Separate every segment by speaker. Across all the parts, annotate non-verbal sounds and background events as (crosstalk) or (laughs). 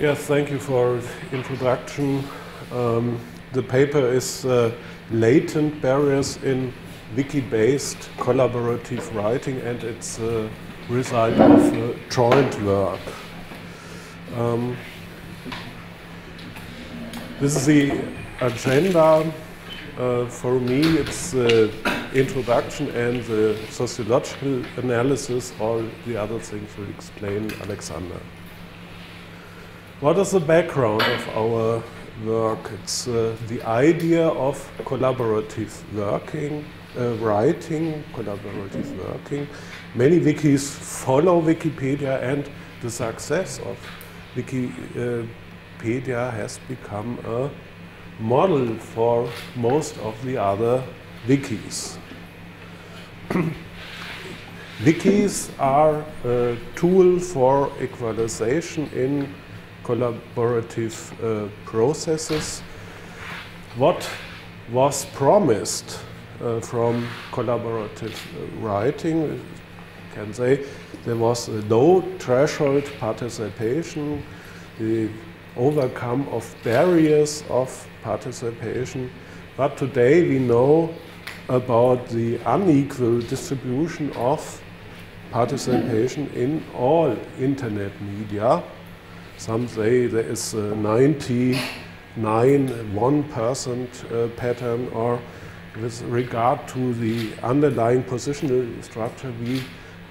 Speaker 1: Yes, thank you for introduction. Um, the paper is uh, latent barriers in wiki-based collaborative writing and it's a result of uh, joint work. Um, this is the agenda. Uh, for me, it's the introduction and the sociological analysis. All the other things will explain Alexander. What is the background of our work? It's uh, the idea of collaborative working, uh, writing, collaborative working. Many wikis follow Wikipedia and the success of Wikipedia has become a model for most of the other wikis. (clears throat) wikis are a tool for equalization in collaborative uh, processes. What was promised uh, from collaborative writing, I can say there was low threshold participation, the overcome of barriers of participation. But today we know about the unequal distribution of participation in all internet media. Some say there is a 99.1% uh, pattern or with regard to the underlying positional structure, we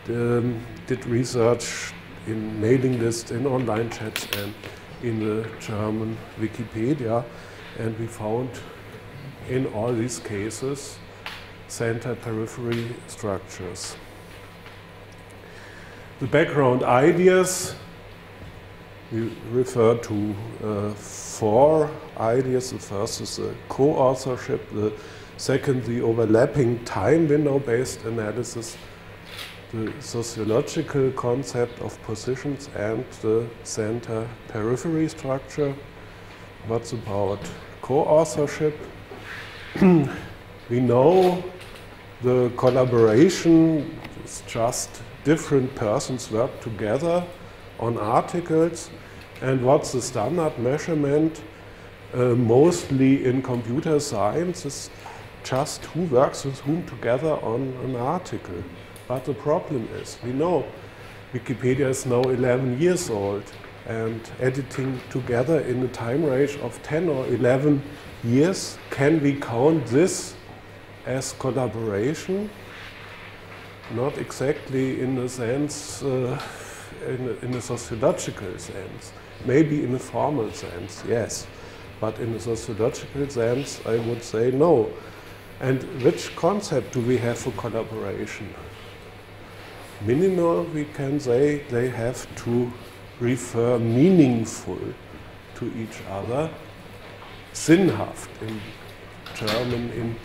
Speaker 1: um, did research in mailing lists, in online chats, and in the German Wikipedia. And we found in all these cases center periphery structures. The background ideas, we refer to uh, four ideas. The first is the co-authorship, the second, the overlapping time window-based analysis, the sociological concept of positions and the center periphery structure. What's about co-authorship? (clears throat) we know the collaboration is just different persons work together on articles and what's the standard measurement uh, mostly in computer science is just who works with whom together on an article. But the problem is, we know Wikipedia is now 11 years old and editing together in a time range of 10 or 11 years, can we count this as collaboration? Not exactly in the sense, uh, in, in a sociological sense. Maybe in a formal sense, yes. But in a sociological sense, I would say no. And which concept do we have for collaboration? minimal, we can say they have to refer meaningful to each other. Sinnhaft in German, in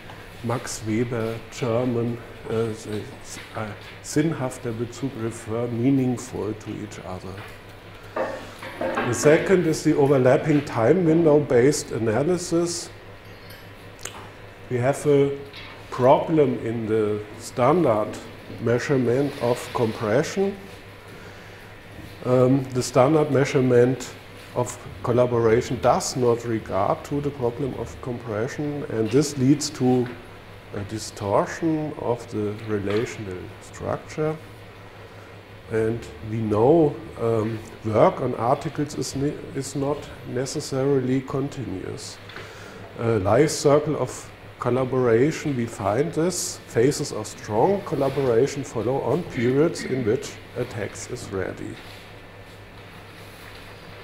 Speaker 1: Max Weber German, uh, sinnhafter Bezug refer meaningful to each other. The second is the overlapping time window based analysis. We have a problem in the standard measurement of compression. Um, the standard measurement of collaboration does not regard to the problem of compression and this leads to a distortion of the relational structure. And we know um, work on articles is, is not necessarily continuous. A life circle of collaboration, we find this. Phases of strong collaboration follow on periods in which a text is ready.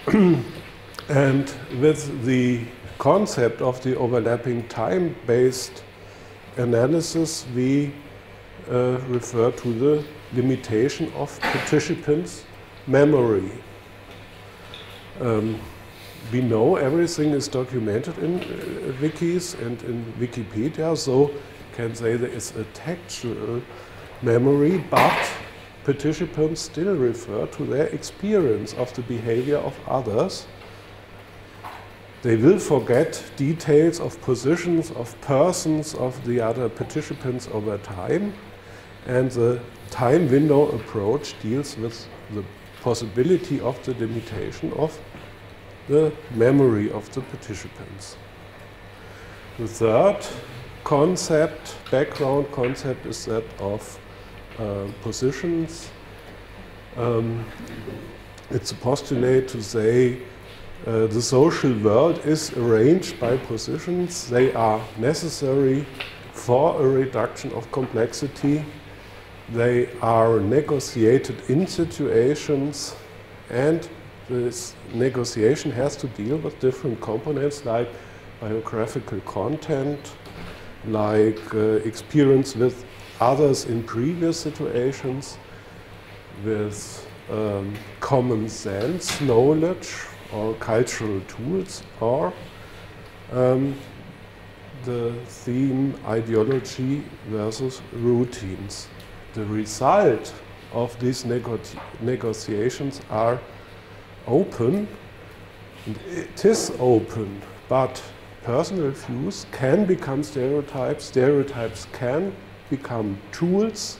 Speaker 1: (clears throat) and with the concept of the overlapping time-based analysis, we uh, refer to the limitation of participants' memory. Um, we know everything is documented in uh, wikis and in Wikipedia, so can say there is a textual memory, but participants still refer to their experience of the behavior of others. They will forget details of positions of persons of the other participants over time, and the time window approach deals with the possibility of the limitation of the memory of the participants. The third concept, background concept, is that of uh, positions. Um, it's a postulate to say uh, the social world is arranged by positions. They are necessary for a reduction of complexity. They are negotiated in situations and this negotiation has to deal with different components like biographical content, like uh, experience with others in previous situations, with um, common sense knowledge or cultural tools, or um, the theme ideology versus routines. The result of these nego negotiations are open, it is open, but personal views can become stereotypes, stereotypes can become tools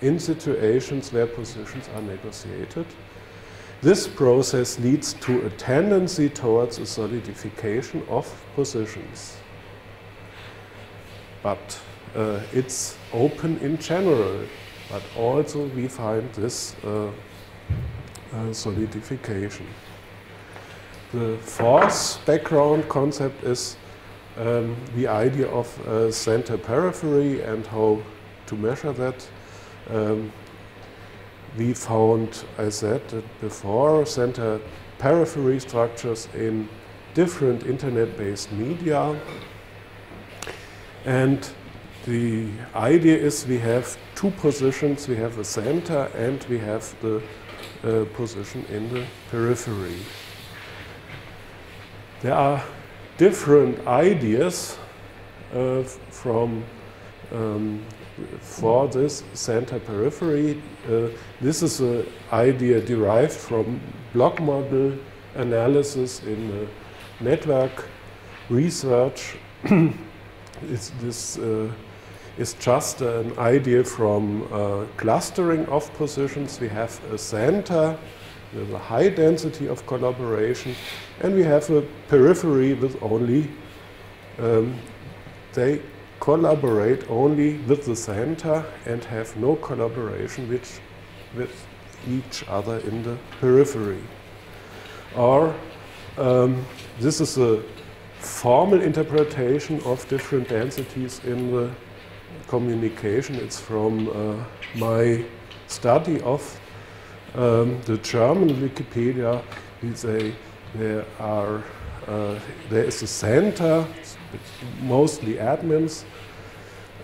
Speaker 1: in situations where positions are negotiated. This process leads to a tendency towards a solidification of positions. But it's open in general, but also we find this uh, uh, solidification. The fourth background concept is um, the idea of uh, center periphery and how to measure that. Um, we found, as I said before, center periphery structures in different internet-based media. And the idea is we have two positions. We have a center and we have the uh, position in the periphery. There are different ideas uh, from um, for this center periphery. Uh, this is an idea derived from block model analysis in network research. (clears throat) this uh, is just an idea from uh, clustering of positions. We have a center with a high density of collaboration, and we have a periphery with only, um, they collaborate only with the center and have no collaboration which, with each other in the periphery. Or um, this is a formal interpretation of different densities in the communication. It's from uh, my study of um, the German Wikipedia. We say there are uh, there is a center, mostly admins.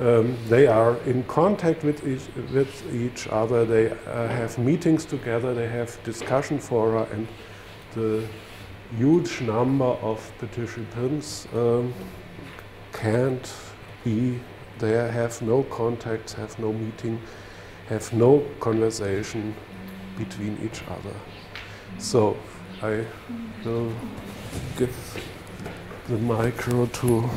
Speaker 1: Um, they are in contact with each, with each other. They uh, have meetings together. They have discussion fora, and the huge number of participants um, can't be there, have no contacts, have no meeting, have no conversation between each other. So I will give the micro to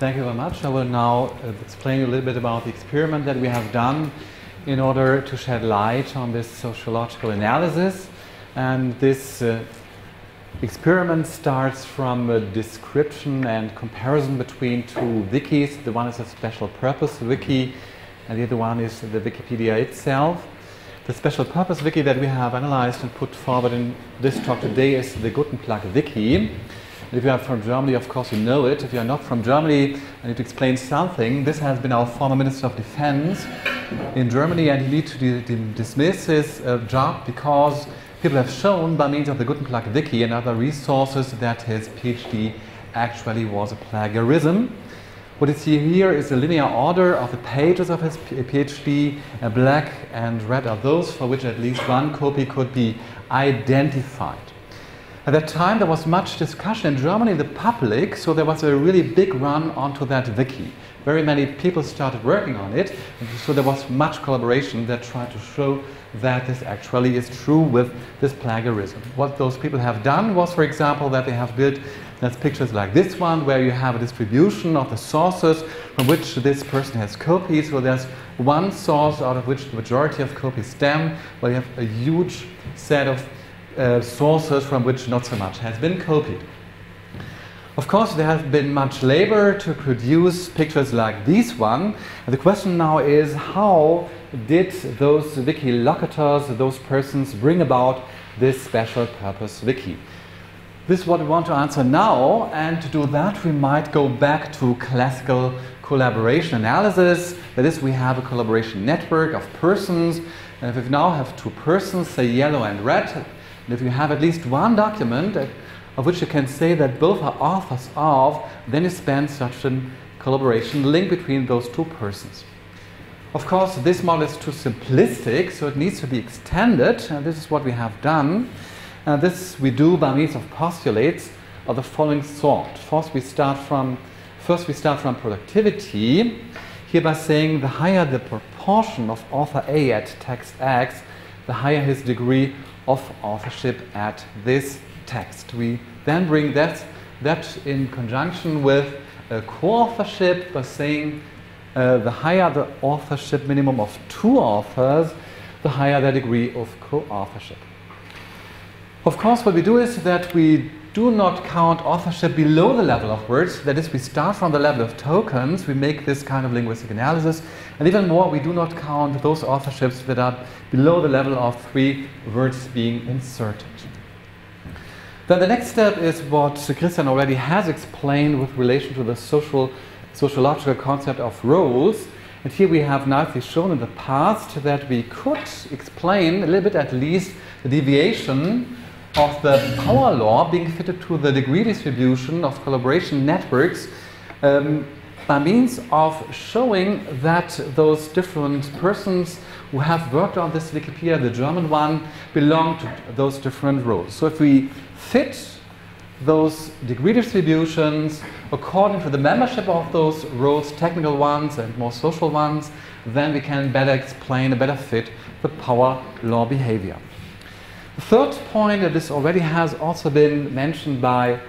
Speaker 2: Thank you very much. I will now uh, explain a little bit about the experiment that we have done in order to shed light on this sociological analysis. And this uh, experiment starts from a description and comparison between two wikis. The one is a special purpose wiki, and the other one is the Wikipedia itself. The special purpose wiki that we have analyzed and put forward in this talk today is the GuttenPlag wiki. If you are from Germany, of course, you know it. If you are not from Germany, I need to explain something. This has been our former Minister of Defense in Germany, and he needs to dismiss his uh, job because people have shown by means of the GuttenPlag Wiki and other resources that his PhD actually was a plagiarism. What you see here is the linear order of the pages of his PhD. Black and red are those for which at least one copy could be identified. At that time, there was much discussion in Germany in the public, so there was a really big run onto that wiki. Very many people started working on it, so there was much collaboration that tried to show that this actually is true with this plagiarism. What those people have done was, for example, that they have built that's pictures like this one, where you have a distribution of the sources from which this person has copied. So there's one source out of which the majority of copies stem, but you have a huge set of uh, sources from which not so much has been copied. Of course, there has been much labor to produce pictures like this one. And the question now is how did those wiki locators, those persons, bring about this special purpose wiki? This is what we want to answer now, and to do that, we might go back to classical collaboration analysis. That is, we have a collaboration network of persons, and if we now have two persons, say yellow and red, and if you have at least one document uh, of which you can say that both are authors of, then you span such a collaboration link between those two persons. Of course, this model is too simplistic, so it needs to be extended, and this is what we have done. And this we do by means of postulates of the following sort. First, we start from first we start from productivity, here by saying the higher the proportion of author A at text X, the higher his degree of authorship at this text. We then bring that, that in conjunction with a co-authorship by saying uh, the higher the authorship minimum of two authors, the higher the degree of co-authorship. Of course, what we do is that we do not count authorship below the level of words. That is, we start from the level of tokens. We make this kind of linguistic analysis. And even more, we do not count those authorships that are below the level of three words being inserted. Then the next step is what Christian already has explained with relation to the social, sociological concept of roles. And here we have nicely shown in the past that we could explain a little bit at least the deviation of the power law being fitted to the degree distribution of collaboration networks um, by means of showing that those different persons who have worked on this Wikipedia, the German one, belong to those different roles. So if we fit those degree distributions according to the membership of those roles, technical ones and more social ones, then we can better explain, a better fit the power law behavior. The third point that this already has also been mentioned by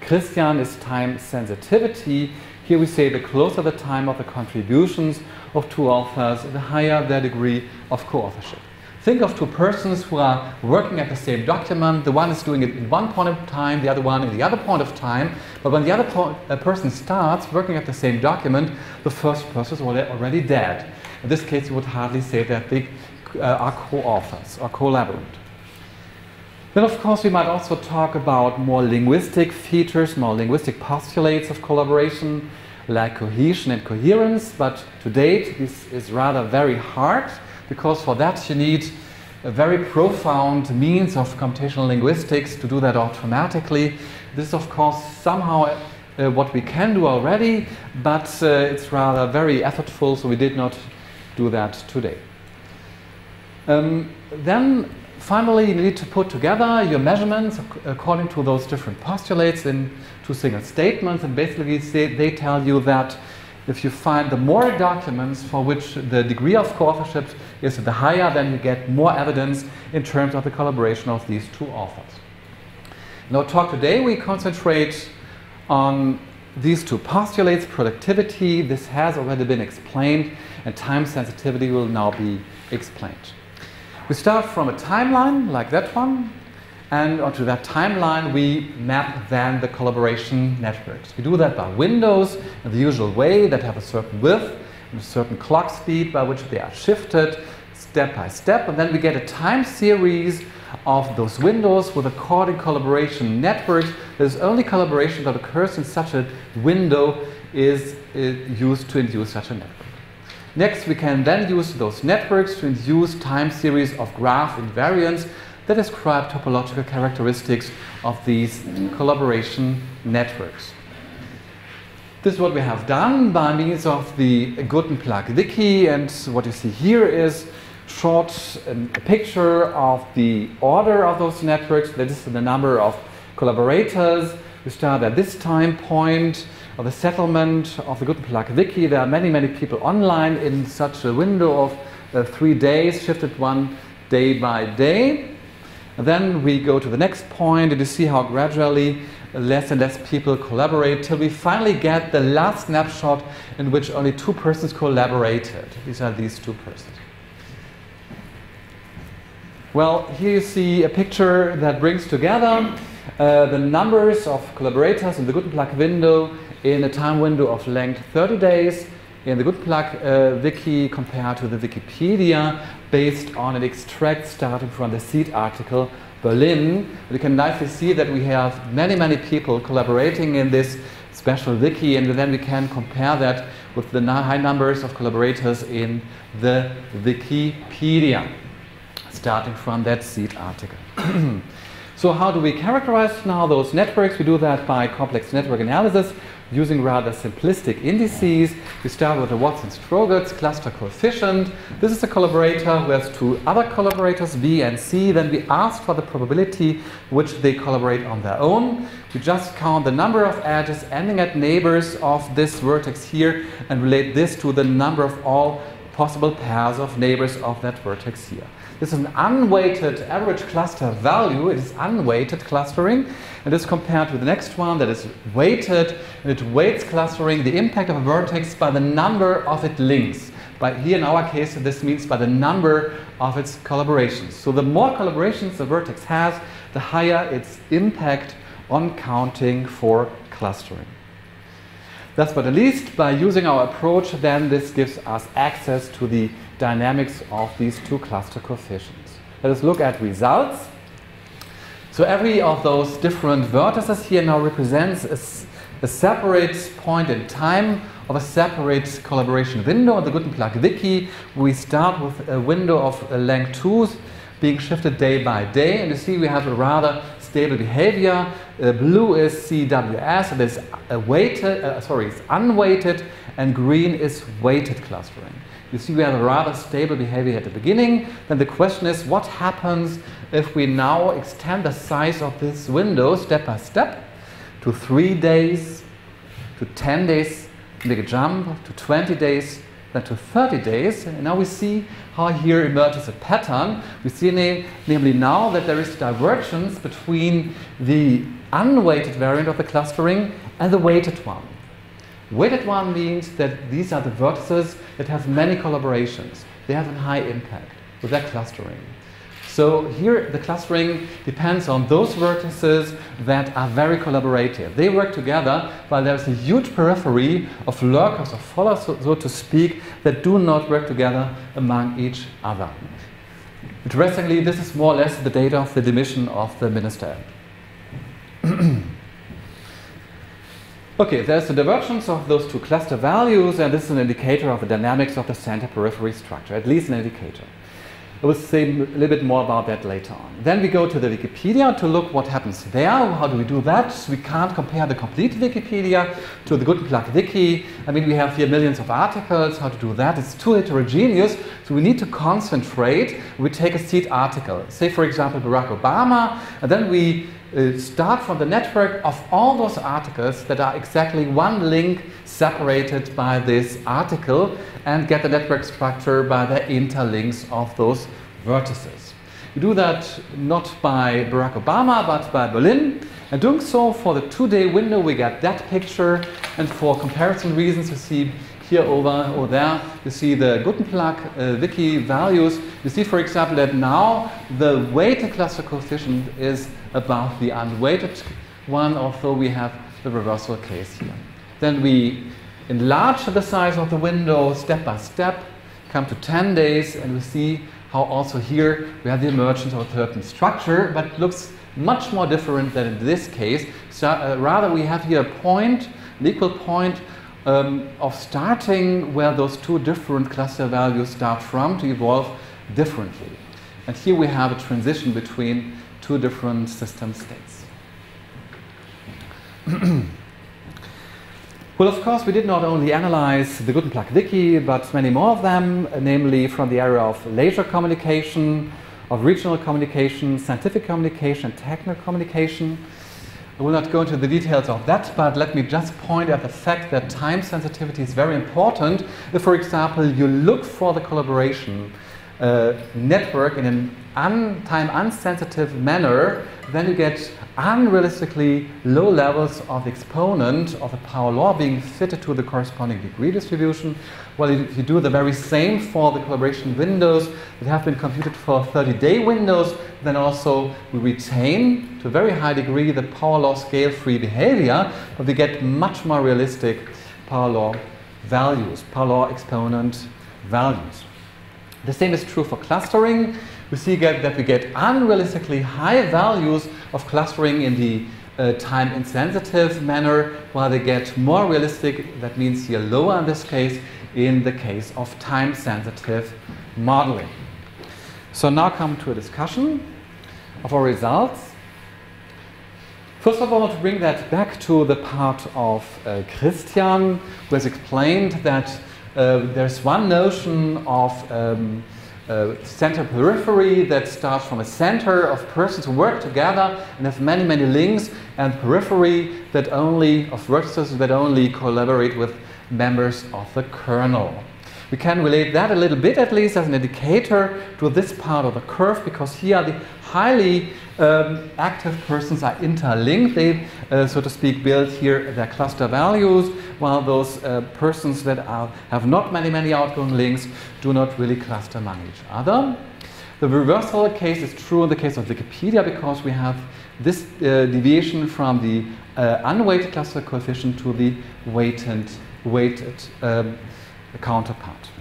Speaker 2: Christian is time sensitivity. Here we say the closer the time of the contributions of two authors, the higher their degree of co-authorship. Think of two persons who are working at the same document. The one is doing it in one point of time, the other one in the other point of time. But when the other uh, person starts working at the same document, the first person is already dead. In this case, you would hardly say that they uh, are co-authors or collaborate. Then, of course, we might also talk about more linguistic features, more linguistic postulates of collaboration, like cohesion and coherence. But to date, this is rather very hard because for that you need a very profound means of computational linguistics to do that automatically. This is of course somehow uh, what we can do already, but uh, it's rather very effortful, so we did not do that today. Um, then finally you need to put together your measurements according to those different postulates into single statements and basically they tell you that if you find the more documents for which the degree of co-authorship is that the higher, then you get more evidence in terms of the collaboration of these two authors. In our talk today, we concentrate on these two postulates, productivity, this has already been explained, and time sensitivity will now be explained. We start from a timeline like that one, and onto that timeline we map then the collaboration networks. We do that by windows in the usual way that have a certain width and a certain clock speed by which they are shifted step by step and then we get a time series of those windows with according collaboration networks. There's only collaboration that occurs in such a window is used to induce such a network. Next, we can then use those networks to induce time series of graph invariants that describe topological characteristics of these collaboration networks. This is what we have done by means of the wiki and what you see here is short picture of the order of those networks, that is the number of collaborators. We start at this time point of the settlement of the Gutenberg wiki. There are many, many people online in such a window of uh, three days, shifted one day by day. And then we go to the next point and you see how gradually less and less people collaborate till we finally get the last snapshot in which only two persons collaborated. These are these two persons. Well, here you see a picture that brings together uh, the numbers of collaborators in the Gutenberg window in a time window of length 30 days in the Gutenberg uh, wiki compared to the Wikipedia based on an extract starting from the seed article Berlin. You can nicely see that we have many, many people collaborating in this special wiki and then we can compare that with the high numbers of collaborators in the Wikipedia starting from that seed article. (clears throat) so how do we characterize now those networks? We do that by complex network analysis using rather simplistic indices. We start with the Watson-Strogatz cluster coefficient. This is a collaborator who has two other collaborators, B and C. Then we ask for the probability which they collaborate on their own. We just count the number of edges ending at neighbors of this vertex here and relate this to the number of all possible pairs of neighbors of that vertex here. This is an unweighted average cluster value. It is unweighted clustering. And this compared to the next one that is weighted. And it weights clustering the impact of a vertex by the number of its links. By here in our case, this means by the number of its collaborations. So the more collaborations the vertex has, the higher its impact on counting for clustering. Last but not least, by using our approach, then this gives us access to the dynamics of these two cluster coefficients. Let us look at results. So every of those different vertices here now represents a, a separate point in time of a separate collaboration window on the Gutenberg wiki. We start with a window of length 2 being shifted day by day. And you see we have a rather stable behavior. Uh, blue is CWS, weighted, uh, sorry, it's unweighted, and green is weighted clustering. You see we have a rather stable behavior at the beginning. Then the question is what happens if we now extend the size of this window step by step to 3 days, to 10 days, make a jump to 20 days, then to 30 days. And now we see how here emerges a pattern. We see na namely now that there is divergence between the unweighted variant of the clustering and the weighted one. Weighted one means that these are the vertices that have many collaborations. They have a high impact with that clustering. So here the clustering depends on those vertices that are very collaborative. They work together while there's a huge periphery of lurkers or followers, so, so to speak, that do not work together among each other. Interestingly, this is more or less the data of the dimension of the minister. (clears throat) Okay, there's the divergence of those two cluster values, and this is an indicator of the dynamics of the center periphery structure, at least an indicator. I will say a little bit more about that later on. Then we go to the Wikipedia to look what happens there. How do we do that? We can't compare the complete Wikipedia to the Gutenberg Wiki. I mean, we have here millions of articles. How to do that? It's too heterogeneous, so we need to concentrate. We take a seed article, say for example Barack Obama, and then we uh, start from the network of all those articles that are exactly one link separated by this article and get the network structure by the interlinks of those vertices. We do that not by Barack Obama but by Berlin and doing so for the two-day window we get that picture and for comparison reasons you see here over or there you see the Gutenberg uh, wiki values. You see for example that now the weighted cluster coefficient is above the unweighted one, although we have the reversal case here. Then we enlarge the size of the window step by step, come to 10 days, and we see how also here we have the emergence of a certain structure, but looks much more different than in this case. So, uh, rather, we have here a point, an equal point um, of starting where those two different cluster values start from to evolve differently. And here we have a transition between two different system states. (clears throat) well, of course, we did not only analyze the Gutenberg wiki, but many more of them, namely from the area of laser communication, of regional communication, scientific communication, and technical communication. I will not go into the details of that, but let me just point at the fact that time sensitivity is very important. If, for example, you look for the collaboration uh, network in an un time unsensitive manner, then you get unrealistically low levels of exponent of the power law being fitted to the corresponding degree distribution. Well, if you do the very same for the collaboration windows that have been computed for 30-day windows, then also we retain to a very high degree the power law scale-free behavior, but we get much more realistic power law values, power law exponent values. The same is true for clustering we see get, that we get unrealistically high values of clustering in the uh, time insensitive manner, while they get more realistic, that means here lower in this case, in the case of time sensitive modeling. So now come to a discussion of our results. First of all, to bring that back to the part of uh, Christian, who has explained that there's one notion of um, uh, center periphery that starts from a center of persons who work together and have many, many links, and periphery that only of vertices that only collaborate with members of the kernel. We can relate that a little bit, at least, as an indicator to this part of the curve, because here the highly um, active persons are interlinked. They, uh, so to speak, build here their cluster values, while those uh, persons that are, have not many, many outgoing links do not really cluster among each other. The reversal case is true in the case of Wikipedia because we have this uh, deviation from the uh, unweighted cluster coefficient to the weighted, weighted um, counterpart.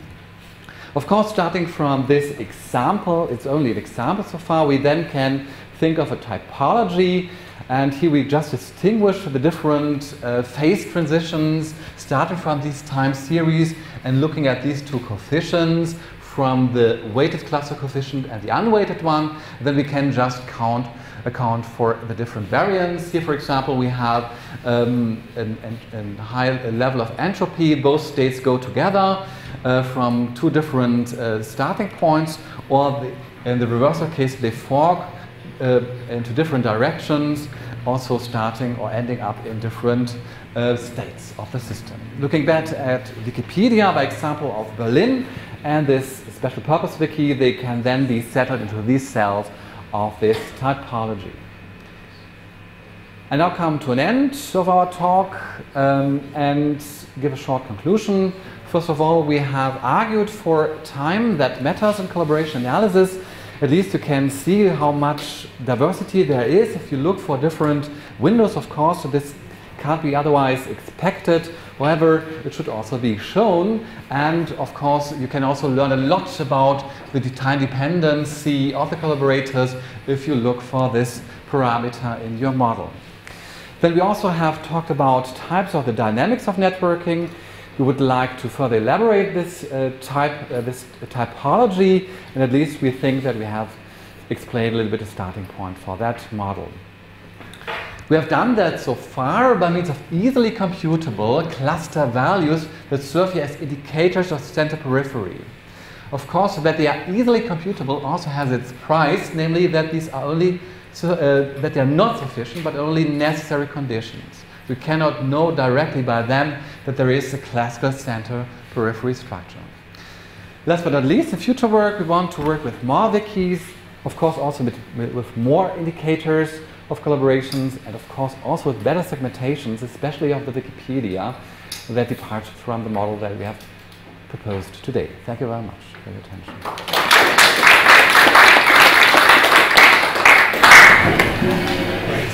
Speaker 2: Of course, starting from this example, it's only an example so far, we then can think of a typology and here we just distinguish the different uh, phase transitions starting from these time series and looking at these two coefficients from the weighted cluster coefficient and the unweighted one. Then we can just count account for the different variants. Here, for example, we have um, a high level of entropy. Both states go together uh, from two different uh, starting points, or the, in the reversal case, they fork uh, into different directions, also starting or ending up in different uh, states of the system. Looking back at Wikipedia, by example of Berlin, and this special purpose wiki, they can then be settled into these cells of this typology. I now come to an end of our talk um, and give a short conclusion. First of all, we have argued for time that matters in collaboration analysis at least you can see how much diversity there is if you look for different windows, of course. So this can't be otherwise expected. However, it should also be shown. And of course, you can also learn a lot about the time dependency of the collaborators if you look for this parameter in your model. Then we also have talked about types of the dynamics of networking we would like to further elaborate this uh, type, uh, this typology, and at least we think that we have explained a little bit a starting point for that model. We have done that so far by means of easily computable cluster values that serve as indicators of center periphery. Of course, that they are easily computable also has its price, namely that these are only so, uh, that they are not sufficient, but only necessary conditions. We cannot know directly by them that there is a classical center periphery structure. Last but not least, in future work, we want to work with more wikis, of course also with, with more indicators of collaborations, and of course also with better segmentations, especially of the Wikipedia, that depart from the model that we have proposed today. Thank you very much for your attention.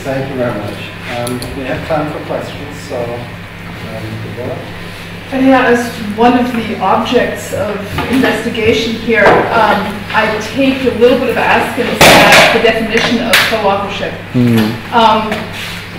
Speaker 3: Thank you very much. Um, we have time for questions, so um,
Speaker 4: and yeah, as one of the objects of investigation here, um, I take a little bit of askance at the definition of co-authorship. Mm. Um,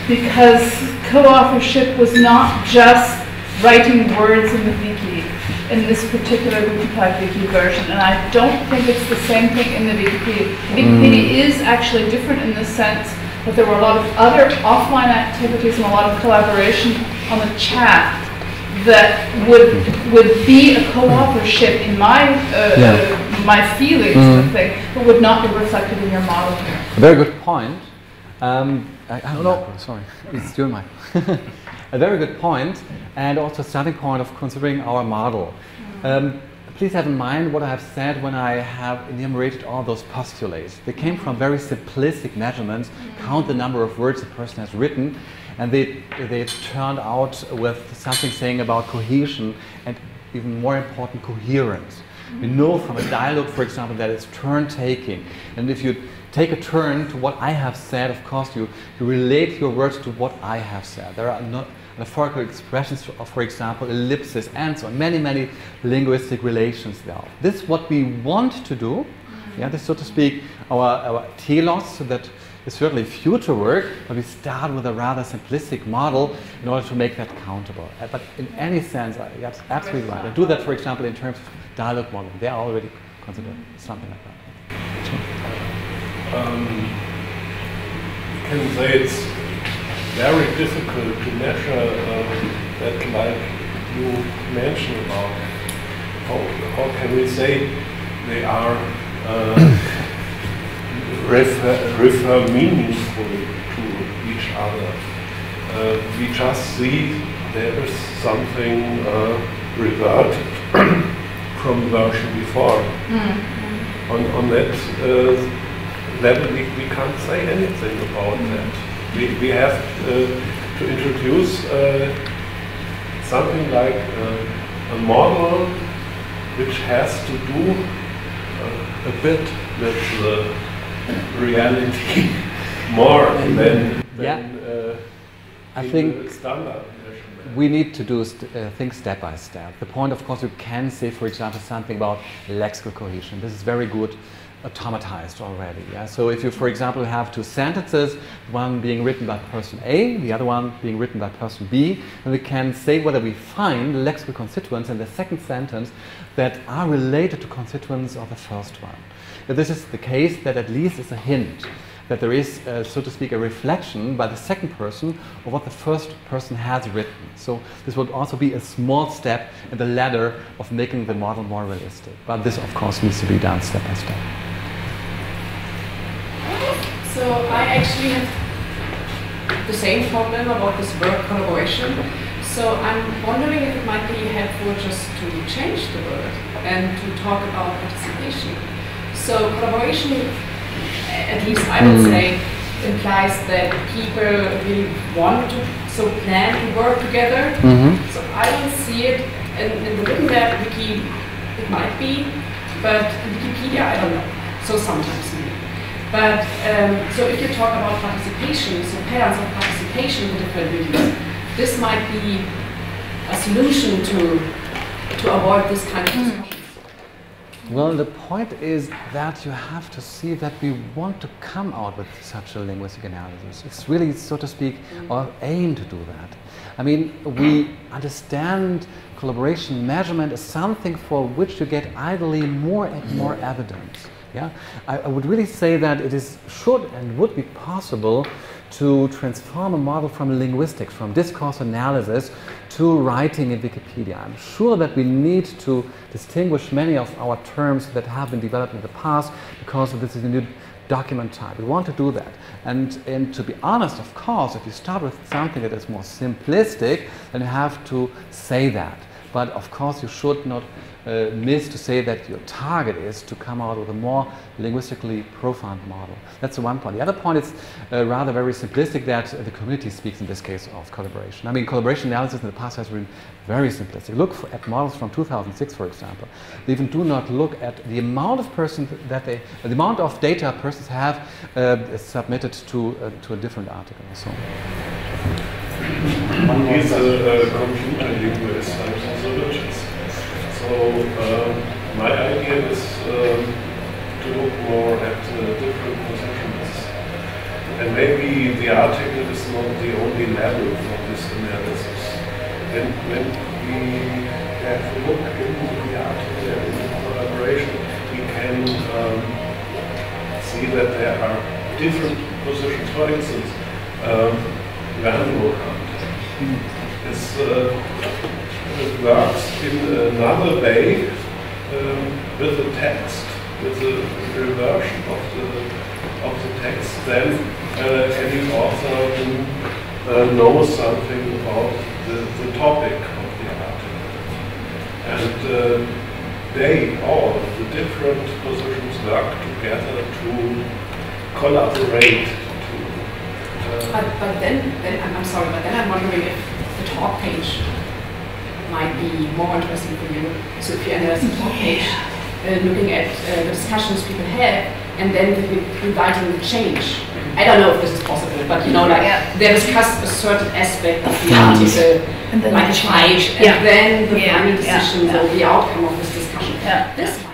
Speaker 4: because co-authorship was not just writing words in the wiki, in this particular Wikipedia wiki version, and I don't think it's the same thing in the Wikipedia. Wikipedia mm. is actually different in the sense that there were a lot of other offline activities and a lot of collaboration on the chat that would would be a co-authorship in my uh, yeah. my feelings mm. of thing, but would not be reflected in your model here.
Speaker 2: A very good point. Um, I, I, don't know. Sorry, it's doing my. (laughs) a very good point, and also a starting point of considering our model. Mm. Um, please have in mind what I have said when I have enumerated all those postulates. They came from very simplistic measurements, count the number of words a person has written, and they, they turned out with something saying about cohesion and even more important, coherence. We know from a dialogue, for example, that it's turn taking. And if you take a turn to what I have said, of course, you, you relate your words to what I have said. There are not metaphorical expressions for example, ellipses and so on. Many, many linguistic relations there. This is what we want to do. Yeah, this, so to speak, our, our telos, so that is certainly future work, but we start with a rather simplistic model in order to make that countable. Uh, but in any sense, uh, you're absolutely right. I do that, for example, in terms of dialogue modeling. They are already considered something like that.
Speaker 1: Um, you can say it's very difficult to measure um, that, like you mentioned about how, how can we say they are uh, refer, refer meaningfully to each other. Uh, we just see there is something uh, reverted (clears throat) from the version before.
Speaker 4: Mm.
Speaker 1: On, on that uh, level, we, we can't say anything about that we, we have uh, to introduce uh, something like uh, a model which has to do a bit with the reality (laughs) more than, than
Speaker 2: yeah. I think
Speaker 1: standard
Speaker 2: we need to do st uh, things step by step. The point, of course, you can say, for example, something about lexical cohesion. This is very good automatized already. Yeah? So if you, for example, have two sentences, one being written by person A, the other one being written by person B, then we can say whether we find lexical constituents in the second sentence that are related to constituents of the first one. If this is the case, that at least is a hint that there is, uh, so to speak, a reflection by the second person of what the first person has written. So this would also be a small step in the ladder of making the model more realistic. But this, of course, needs to be done step by step.
Speaker 5: So I actually have the same problem about this word collaboration. So I'm wondering if it might be helpful just to change the word and to talk about participation. So collaboration, at least I would mm. say, implies that people really want to so plan to work together. Mm -hmm. So I don't see it in, in the Wittenberg wiki. It might be, but in Wikipedia I don't know. So sometimes but um, so if you talk about participation, so patterns of participation in different videos, this might be a solution to to avoid this kind of discussion.
Speaker 2: Well, the point is that you have to see that we want to come out with such a linguistic analysis. It's really, so to speak, our aim to do that. I mean, we understand collaboration measurement as something for which you get idly more and more evidence. Yeah? I, I, would really say that it is should and would be possible to transform a model from linguistics, from discourse analysis to writing in Wikipedia. I'm sure that we need to distinguish many of our terms that have been developed in the past because this is a new document type. We want to do that. And, and to be honest, of course, if you start with something that is more simplistic, then you have to say that. But of course, you should not uh, miss to say that your target is to come out with a more linguistically profound model. That's the one point. The other point is uh, rather very simplistic that the community speaks in this case of collaboration. I mean, collaboration analysis in the past has been very simplistic. Look for, at models from 2006, for example. They even do not look at the amount of persons that they, uh, the amount of data persons have uh, submitted to, uh, to a different article. So.
Speaker 1: He's a, a computer linguist, so um, my idea is um, to look more at uh, different positions. And maybe the article is not the only level for this analysis. And when we have a look into the article and the collaboration, we can um, see that there are different positions. For instance, um, Werner is uh, it works in another way um, with the text, with the reversion of the of the text, then uh, any author who uh, knows something about the, the topic of the article. And uh, they all, the different positions work together to collaborate. To,
Speaker 5: uh, but, but then, then I'm, sorry, but then I'm wondering if the talk page might be more interesting for you. So if you analyze the talk page, uh, looking at uh, the discussions people have, and then inviting the change. I don't know if this is possible, but you know, like yeah. they discuss a certain aspect of the article, and then like a page, and yeah. then the yeah. final decision or the outcome of this discussion. This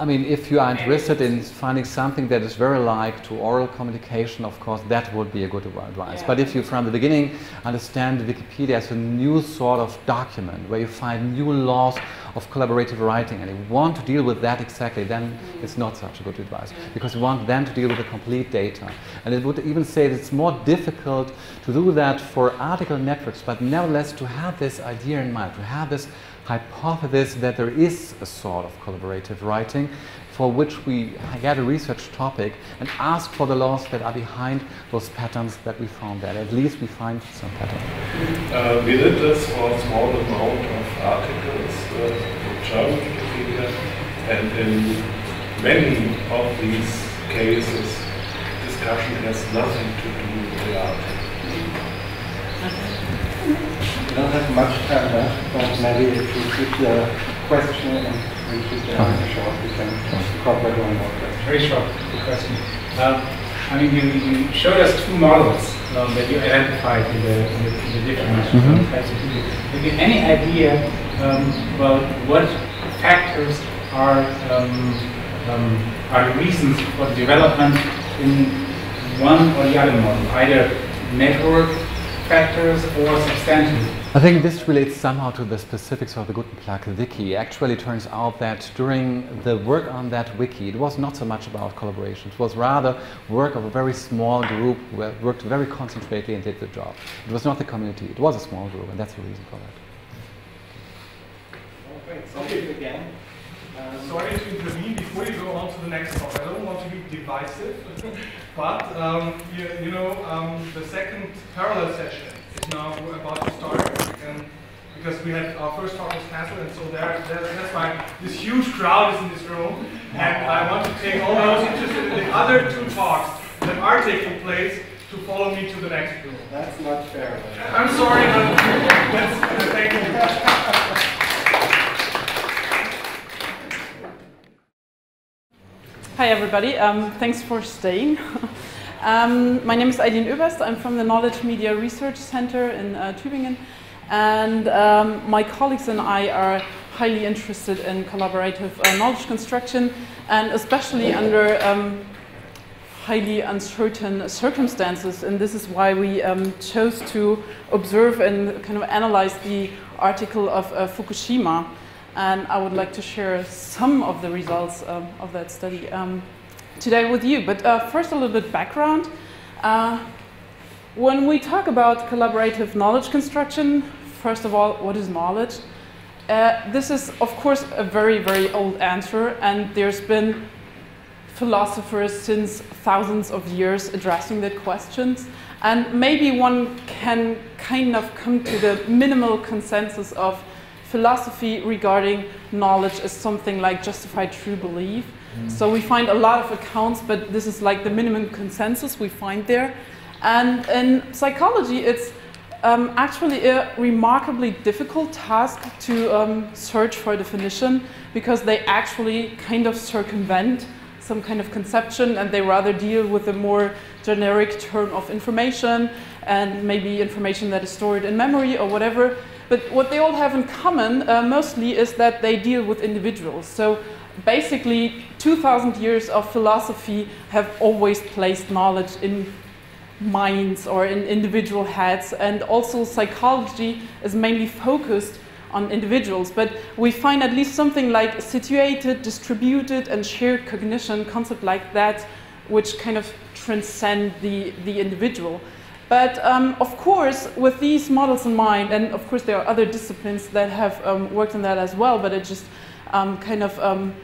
Speaker 2: I mean, if you are interested in finding something that is very like to oral communication, of course, that would be a good advice. Yeah. But if you, from the beginning, understand Wikipedia as a new sort of document where you find new laws of collaborative writing and you want to deal with that exactly, then mm. it's not such a good advice because you want then to deal with the complete data. And it would even say that it's more difficult to do that for article networks, but nevertheless to have this idea in mind, to have this hypothesis that there is a sort of collaborative writing for which we get a research topic and ask for the laws that are behind those patterns that we found there. At least we find some patterns.
Speaker 1: Uh, we did this for a small amount of articles uh, German Wikipedia and in many of these cases discussion has nothing to do with the article.
Speaker 3: We don't have much time left, but maybe if you keep the question and we keep the answer short, we can incorporate one more question.
Speaker 6: Very short question. Um, I mean, you, you, showed us two models um, that you identified in the, in the, in the different mm -hmm. types of people. Have you any idea um, about what factors are um, um, are the reasons for the development in one or the other model, either network factors or substantive?
Speaker 2: I think this relates somehow to the specifics of the GuttenPlag wiki. Actually, it turns out that during the work on that wiki, it was not so much about collaboration. It was rather work of a very small group who worked very concentratedly and did the job. It was not the community. It was a small group, and that's the reason for
Speaker 7: that. Okay, again. Uh, sorry to intervene before you go on to the next talk. I don't want to be divisive, (laughs) but um, you, you, know, um, the second parallel session now we're about to start. And because we had our first talk was cancelled, and so there, there, that's why this huge crowd is in this room. And I want to take all those interested in the other two talks that are taking place to follow me to the next room.
Speaker 3: That's not fair.
Speaker 7: I'm sorry, but that's, uh, thank you.
Speaker 8: Hi everybody, um, thanks for staying. (laughs) Um, my name is Aileen Oeberst. I'm from the Knowledge Media Research Center in uh, Tübingen. And um, my colleagues and I are highly interested in collaborative uh, knowledge construction and especially under um, highly uncertain circumstances. And this is why we um, chose to observe and kind of analyze the article of uh, Fukushima. And I would like to share some of the results um, of that study um, today with you. But uh, first, a little bit background. Uh, when we talk about collaborative knowledge construction, first of all, what is knowledge? Uh, this is, of course, a very, very old answer, and there's been philosophers since thousands of years addressing that questions. And maybe one can kind of come to the minimal consensus of philosophy regarding knowledge as something like justified true belief. Mm. So we find a lot of accounts, but this is like the minimum consensus we find there. And in psychology, it's um, actually a remarkably difficult task to um, search for a definition because they actually kind of circumvent some kind of conception and they rather deal with a more generic term of information and maybe information that is stored in memory or whatever. But what they all have in common uh, mostly is that they deal with individuals. So basically 2000 years of philosophy have always placed knowledge in minds or in individual heads and also psychology is mainly focused on individuals. But we find at least something like situated distributed and shared cognition concept like that which kind of transcend the the individual. But um, of course with these models in mind and of course there are other disciplines that have um, worked on that as well but it just um, kind of um,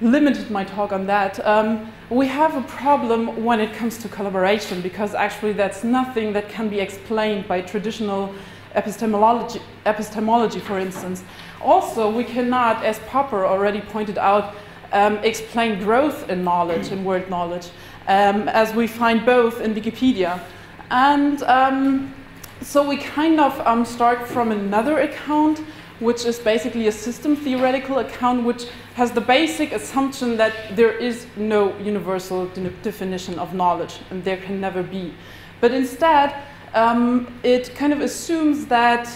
Speaker 8: limited my talk on that. Um, we have a problem when it comes to collaboration because actually that's nothing that can be explained by traditional epistemology, epistemology for instance. also we cannot, as Popper already pointed out, um, explain growth in knowledge, in word knowledge, um, as we find both in Wikipedia. And um, so we kind of um, start from another account, which is basically a system theoretical account, which has the basic assumption that there is no universal de definition of knowledge, and there can never be. But instead, um, it kind of assumes that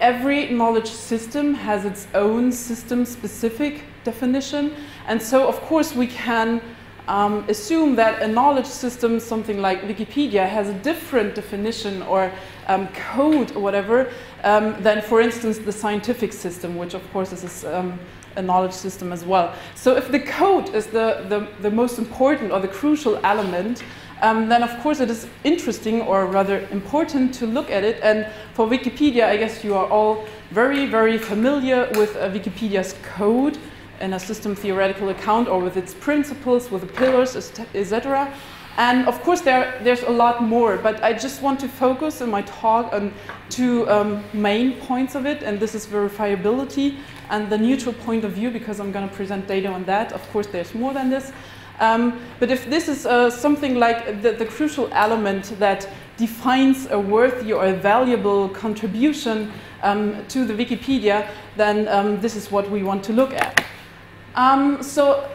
Speaker 8: every knowledge system has its own system-specific definition, and so of course we can um, assume that a knowledge system, something like Wikipedia, has a different definition or um, code or whatever um, than, for instance, the scientific system, which of course is a, um, a knowledge system as well. So if the code is the, the, the most important or the crucial element, um, then of course it is interesting or rather important to look at it. And for Wikipedia, I guess you are all very, very familiar with uh, Wikipedia's code in a system theoretical account or with its principles, with the pillars, etc. And of course, there, there's a lot more, but I just want to focus in my talk on two um, main points of it, and this is verifiability and the neutral point of view, because I'm going to present data on that. Of course, there's more than this. Um, but if this is uh, something like the, the, crucial element that defines a worthy or a valuable contribution um, to the Wikipedia, then um, this is what we want to look at. Um, so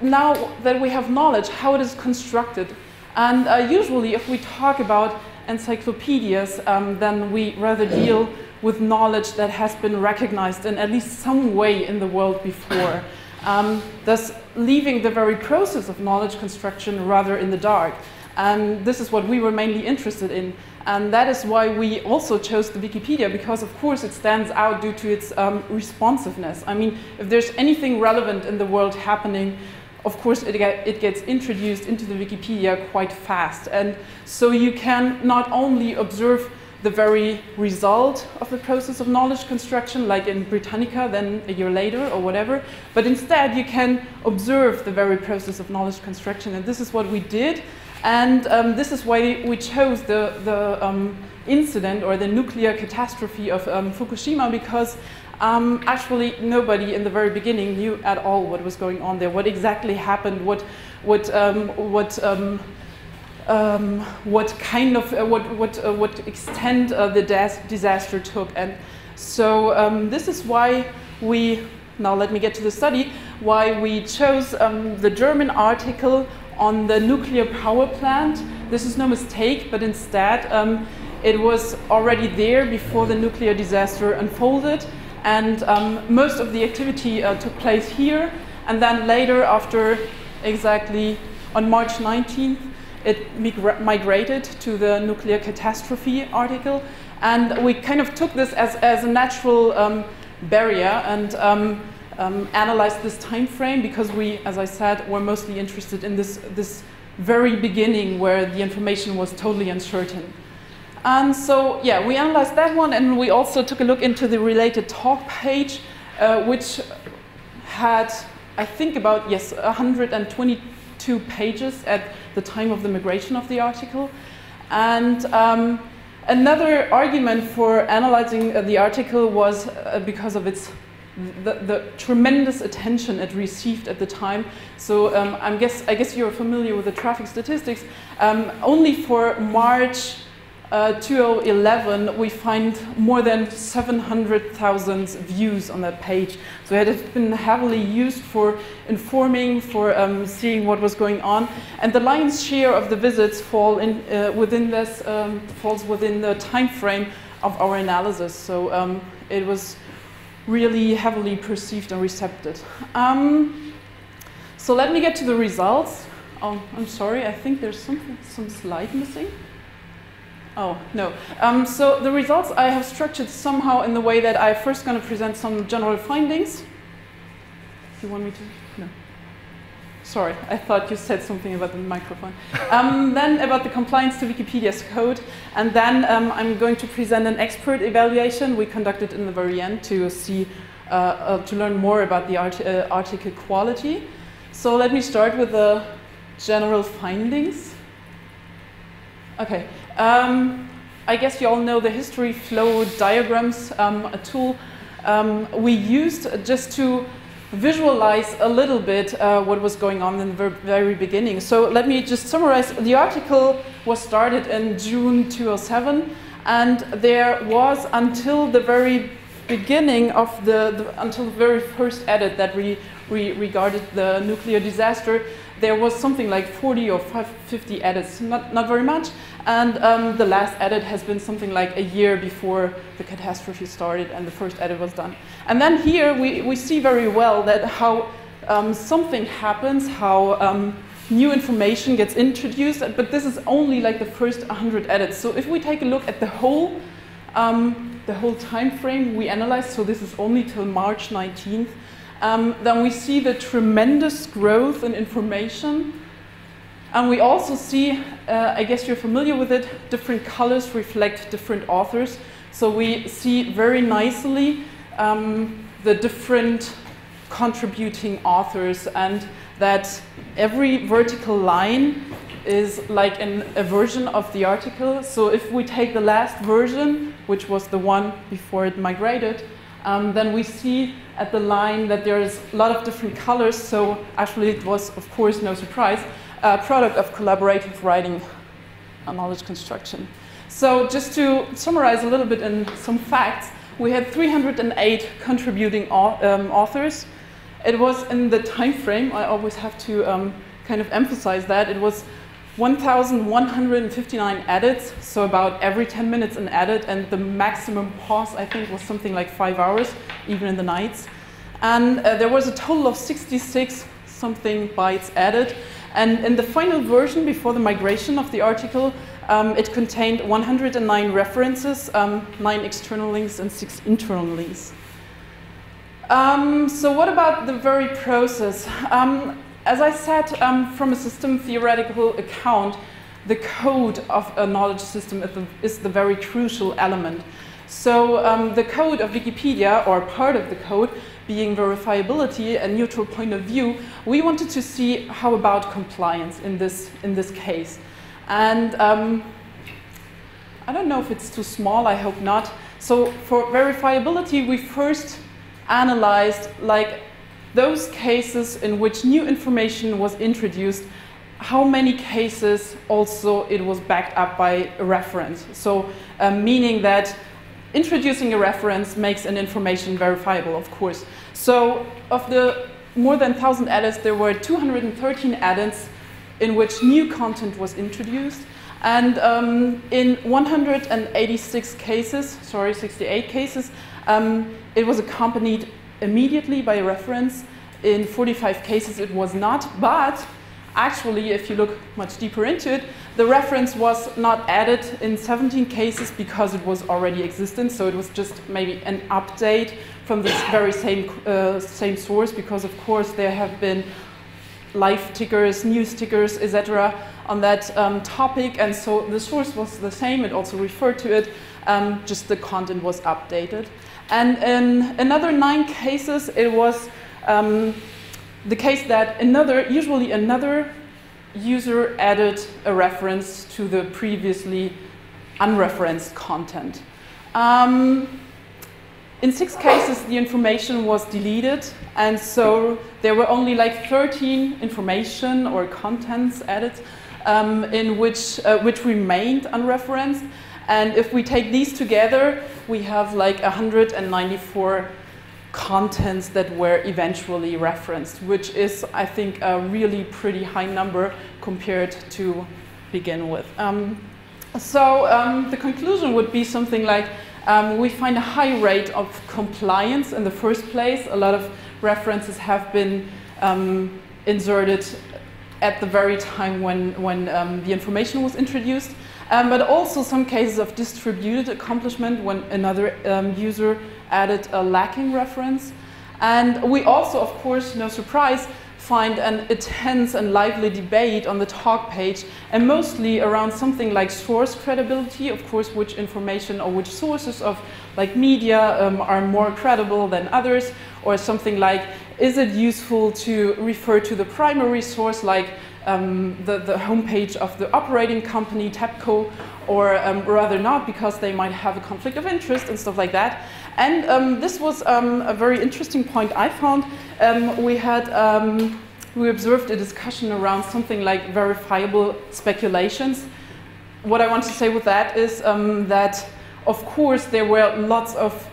Speaker 8: now that we have knowledge, how it is constructed. And uh, usually if we talk about encyclopedias, um, then we rather deal with knowledge that has been recognized in at least some way in the world before. Um, thus leaving the very process of knowledge construction rather in the dark. And this is what we were mainly interested in. And that is why we also chose the Wikipedia, because of course it stands out due to its um, responsiveness. I mean, if there's anything relevant in the world happening, of course it, get, it gets introduced into the Wikipedia quite fast. And so you can not only observe the very result of the process of knowledge construction, like in Britannica, then a year later or whatever, but instead you can observe the very process of knowledge construction. And this is what we did. And um, this is why we chose the, the um, incident or the nuclear catastrophe of um, Fukushima because um, actually nobody in the very beginning knew at all what was going on there, what exactly happened, what, what, um, what, um, what kind of, uh, what, what, uh, what extent uh, the disaster took. And so this is why we, now let me get to the study, why we chose the German article on the nuclear power plant. This is no mistake, but instead um, it was already there before the nuclear disaster unfolded. And um, most of the activity uh, took place here. And then later, after exactly on March 19th, it migrated to the nuclear catastrophe article. And we kind of took this as, as a natural um, barrier. And um, um, analyzed this time frame because we, as I said, were mostly interested in this, this very beginning where the information was totally uncertain. And so, yeah, we analyzed that one and we also took a look into the related talk page, uh, which had, I think about, yes, 122 pages at the time of the migration of the article. And um, another argument for analyzing uh, the article was uh, because of its the, the, tremendous attention it received at the time. So um, I, guess, I guess you're familiar with the traffic statistics. Um, only for March uh, 2011, we find more than 700,000 views on that page. So it has been heavily used for informing, for um, seeing what was going on. And the lion's share of the visits fall in, uh, within this, um, falls within the time frame of our analysis. So um, it was really heavily perceived and recepted. Um, so let me get to the results. Oh, I'm sorry, I think there's something, some slide missing. Oh, no. Um, so the results I have structured somehow in the way that I'm first going to present some general findings. You want me to? No. Sorry, I thought you said something about the microphone. (laughs) Um, then about the compliance to Wikipedia's code. And then um, I'm going to present an expert evaluation we conducted in the very end to see, uh, uh, to learn more about the art uh, article quality. So let me start with the general findings. Okay. Um, I guess you all know the history flow diagrams, um, a tool um, we used just to visualize a little bit uh, what was going on in the very beginning. So let me just summarize. The article was started in June 2007, and there was until the very beginning of the, the until the very first edit that we, we regarded the nuclear disaster, there was something like 40 or 50 edits, not, not very much. And um, the last edit has been something like a year before the catastrophe started and the first edit was done. And then here we, we see very well that how um, something happens, how um, new information gets introduced, but this is only like the first 100 edits. So if we take a look at the whole, um, the whole time frame we analyzed, so this is only till March 19th, um, then we see the tremendous growth in information and we also see, uh, I guess you're familiar with it, different colors reflect different authors. So we see very nicely um, the different contributing authors and that every vertical line is like an, a version of the article. So if we take the last version, which was the one before it migrated, um, then we see at the line that there's a lot of different colors. So actually it was, of course, no surprise uh, product of collaborative writing and knowledge construction. So just to summarize a little bit in some facts, we had 308 contributing um, authors. It was in the time frame, I always have to um, kind of emphasize that, it was 1,159 edits, so about every 10 minutes an edit, and the maximum pause, I think, was something like five hours, even in the nights. And uh, there was a total of 66 something bytes added, and in the final version, before the migration of the article, um, it contained 109 references, um, 9 external links, and 6 internal links. Um, so what about the very process? Um, as I said, um, from a system theoretical account, the code of a knowledge system is the, is the very crucial element. So um, the code of Wikipedia, or part of the code, being verifiability and neutral point of view, we wanted to see how about compliance in this, in this case. And um, I don't know if it's too small, I hope not. So for verifiability, we first analyzed like those cases in which new information was introduced, how many cases also it was backed up by a reference. So um, meaning that introducing a reference makes an information verifiable, of course. So of the more than 1,000 edits, there were 213 edits in which new content was introduced. And um, in 186 cases, sorry, 68 cases, um, it was accompanied immediately by a reference. In 45 cases, it was not, but actually, if you look much deeper into it, the reference was not added in 17 cases because it was already existent, so it was just maybe an update from this very same, uh, same source because of course there have been live tickers, news tickers, etc. on that um, topic and so the source was the same, it also referred to it, um, just the content was updated. And in another nine cases it was um, the case that another, usually another user added a reference to the previously unreferenced content. Um, in six cases, the information was deleted, and so there were only like 13 information or contents added um, in which, uh, which remained unreferenced. And if we take these together, we have like 194 contents that were eventually referenced, which is, I think, a really pretty high number compared to begin with. Um, so um, the conclusion would be something like um, we find a high rate of compliance in the first place. A lot of references have been um, inserted at the very time when, when um, the information was introduced. Um, but also some cases of distributed accomplishment when another user added a lacking reference. And we also, of course, no surprise, find an intense and lively debate on the talk page and mostly around something like source credibility, of course, which information or which sources of like media um, are more credible than others, or something like is it useful to refer to the primary source like um, the, the homepage of the operating company, TEPCO, or um, rather not because they might have a conflict of interest and stuff like that. And um, this was um, a very interesting point I found. Um, we had um, we observed a discussion around something like verifiable speculations. What I want to say with that is that, of course, there were lots of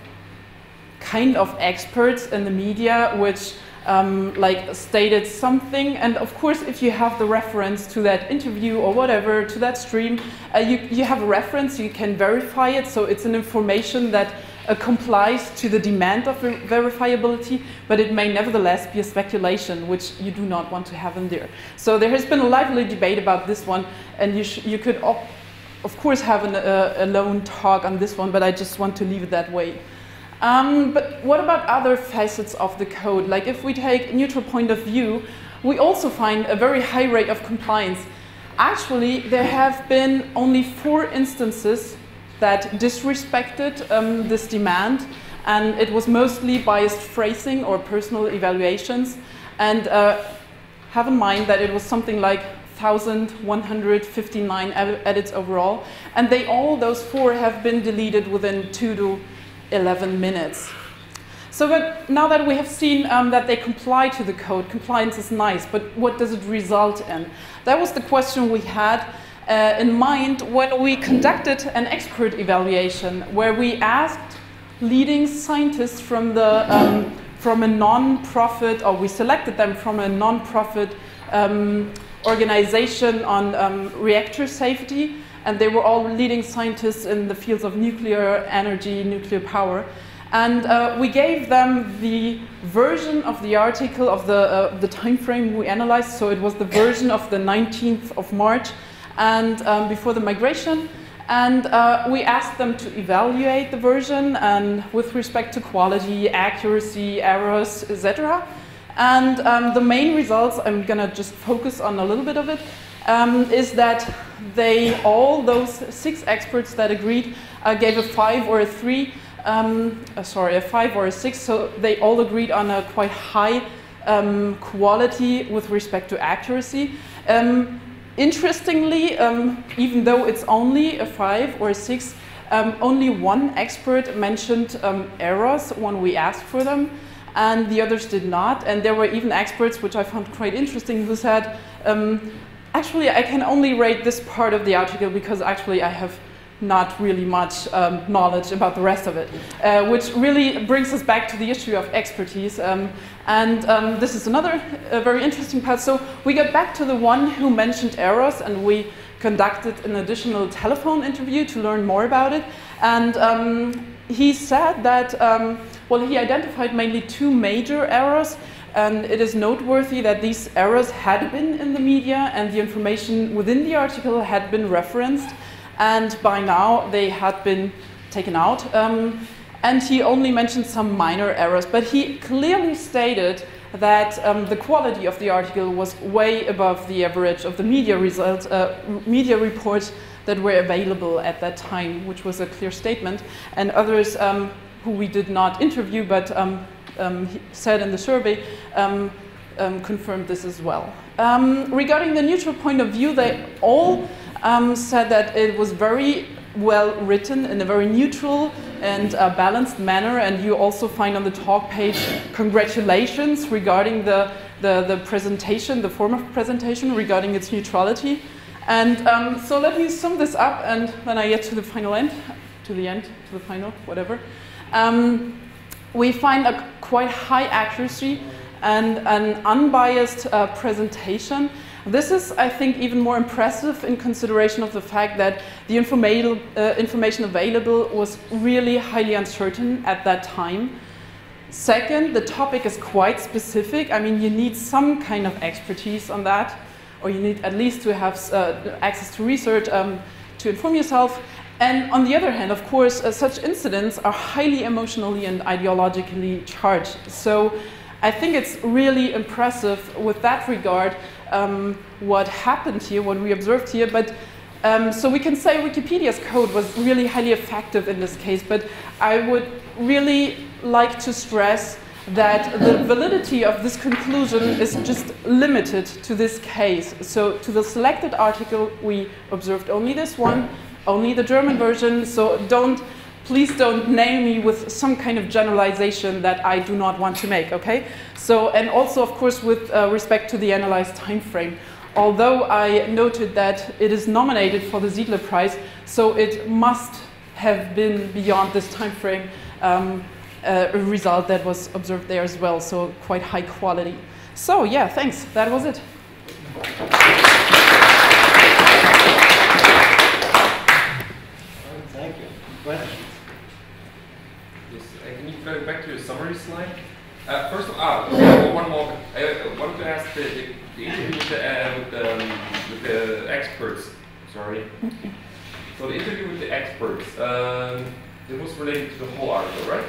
Speaker 8: kind of experts in the media which um, like stated something. And of course, if you have the reference to that interview or whatever, to that stream, uh, you, you have a reference, you can verify it. So it's an information that uh, complies to the demand of ver verifiability, but it may nevertheless be a speculation, which you do not want to have in there. So there has been a lively debate about this one, and you, you could, of course, have an, uh, a lone talk on this one, but I just want to leave it that way. Um, but what about other facets of the code? Like if we take neutral point of view, we also find a very high rate of compliance. Actually, there have been only four instances that disrespected um, this demand, and it was mostly biased phrasing or personal evaluations. And uh, have in mind that it was something like 1,159 edits overall, and they all, those four, have been deleted within two to 11 minutes. So but now that we have seen um, that they comply to the code, compliance is nice, but what does it result in? That was the question we had uh, in mind when we conducted an expert evaluation, where we asked leading scientists from, the, um, from a non-profit, or we selected them from a non-profit um, organization on um, reactor safety, and they were all leading scientists in the fields of nuclear energy, nuclear power. And uh, we gave them the version of the article of the, uh, the time frame we analyzed. So it was the version of the 19th of March and um, before the migration. And uh, we asked them to evaluate the version and with respect to quality, accuracy, errors, etc. And um, the main results, I'm going to just focus on a little bit of it, um, is that they all those six experts that agreed uh, gave a five or a three, um, uh, sorry, a five or a six. So they all agreed on a quite high um, quality with respect to accuracy. Um, interestingly, um, even though it's only a five or a six, um, only one expert mentioned errors when we asked for them and the others did not. And there were even experts, which I found quite interesting, who said, um, Actually, I can only rate this part of the article because actually I have not really much um, knowledge about the rest of it, uh, which really brings us back to the issue of expertise. Um, and um, this is another uh, very interesting part. So we get back to the one who mentioned errors, and we conducted an additional telephone interview to learn more about it. And um, he said that, um, well, he identified mainly two major errors. And it is noteworthy that these errors had been in the media and the information within the article had been referenced. And by now they had been taken out. Um, and he only mentioned some minor errors, but he clearly stated that um, the quality of the article was way above the average of the media results, uh, media reports that were available at that time, which was a clear statement. And others um, who we did not interview, but um, um, said in the survey um, um, confirmed this as well. Regarding the neutral point of view, they all um, said that it was very well written in a very neutral and uh, balanced manner. And you also find on the talk page congratulations regarding the, the, the presentation, the form of presentation regarding its neutrality. And um, so let me sum this up and then I get to the final end, to the end, to the final, whatever. Um, we find a quite high accuracy and an unbiased uh, presentation. This is, I think, even more impressive in consideration of the fact that the uh, information available was really highly uncertain at that time. Second, the topic is quite specific. I mean, you need some kind of expertise on that, or you need at least to have uh, access to research um, to inform yourself. And on the other hand, of course, uh, such incidents are highly emotionally and ideologically charged. So I think it's really impressive with that regard um, what happened here, what we observed here. But um, so we can say Wikipedia's code was really highly effective in this case. But I would really like to stress that the validity of this conclusion is just limited to this case. So to the selected article, we observed only this one, only the German version. So don't, please don't nail me with some kind of generalization that I do not want to make, okay? So, and also of course with uh, respect to the analyzed time frame. Although I noted that it is nominated for the Zedler Prize, so it must have been beyond this time frame. Um, uh, a result that was observed there as well, so quite high quality. So yeah, thanks. That was it.
Speaker 3: Thank you.
Speaker 9: Yes, uh, can you go back to the summary slide? Uh, first of all, ah, one more. I wanted to ask the, the, the interview with the, uh, with, the, um, with the experts. Sorry. So the interview with the experts, um, it was related to the whole article, right?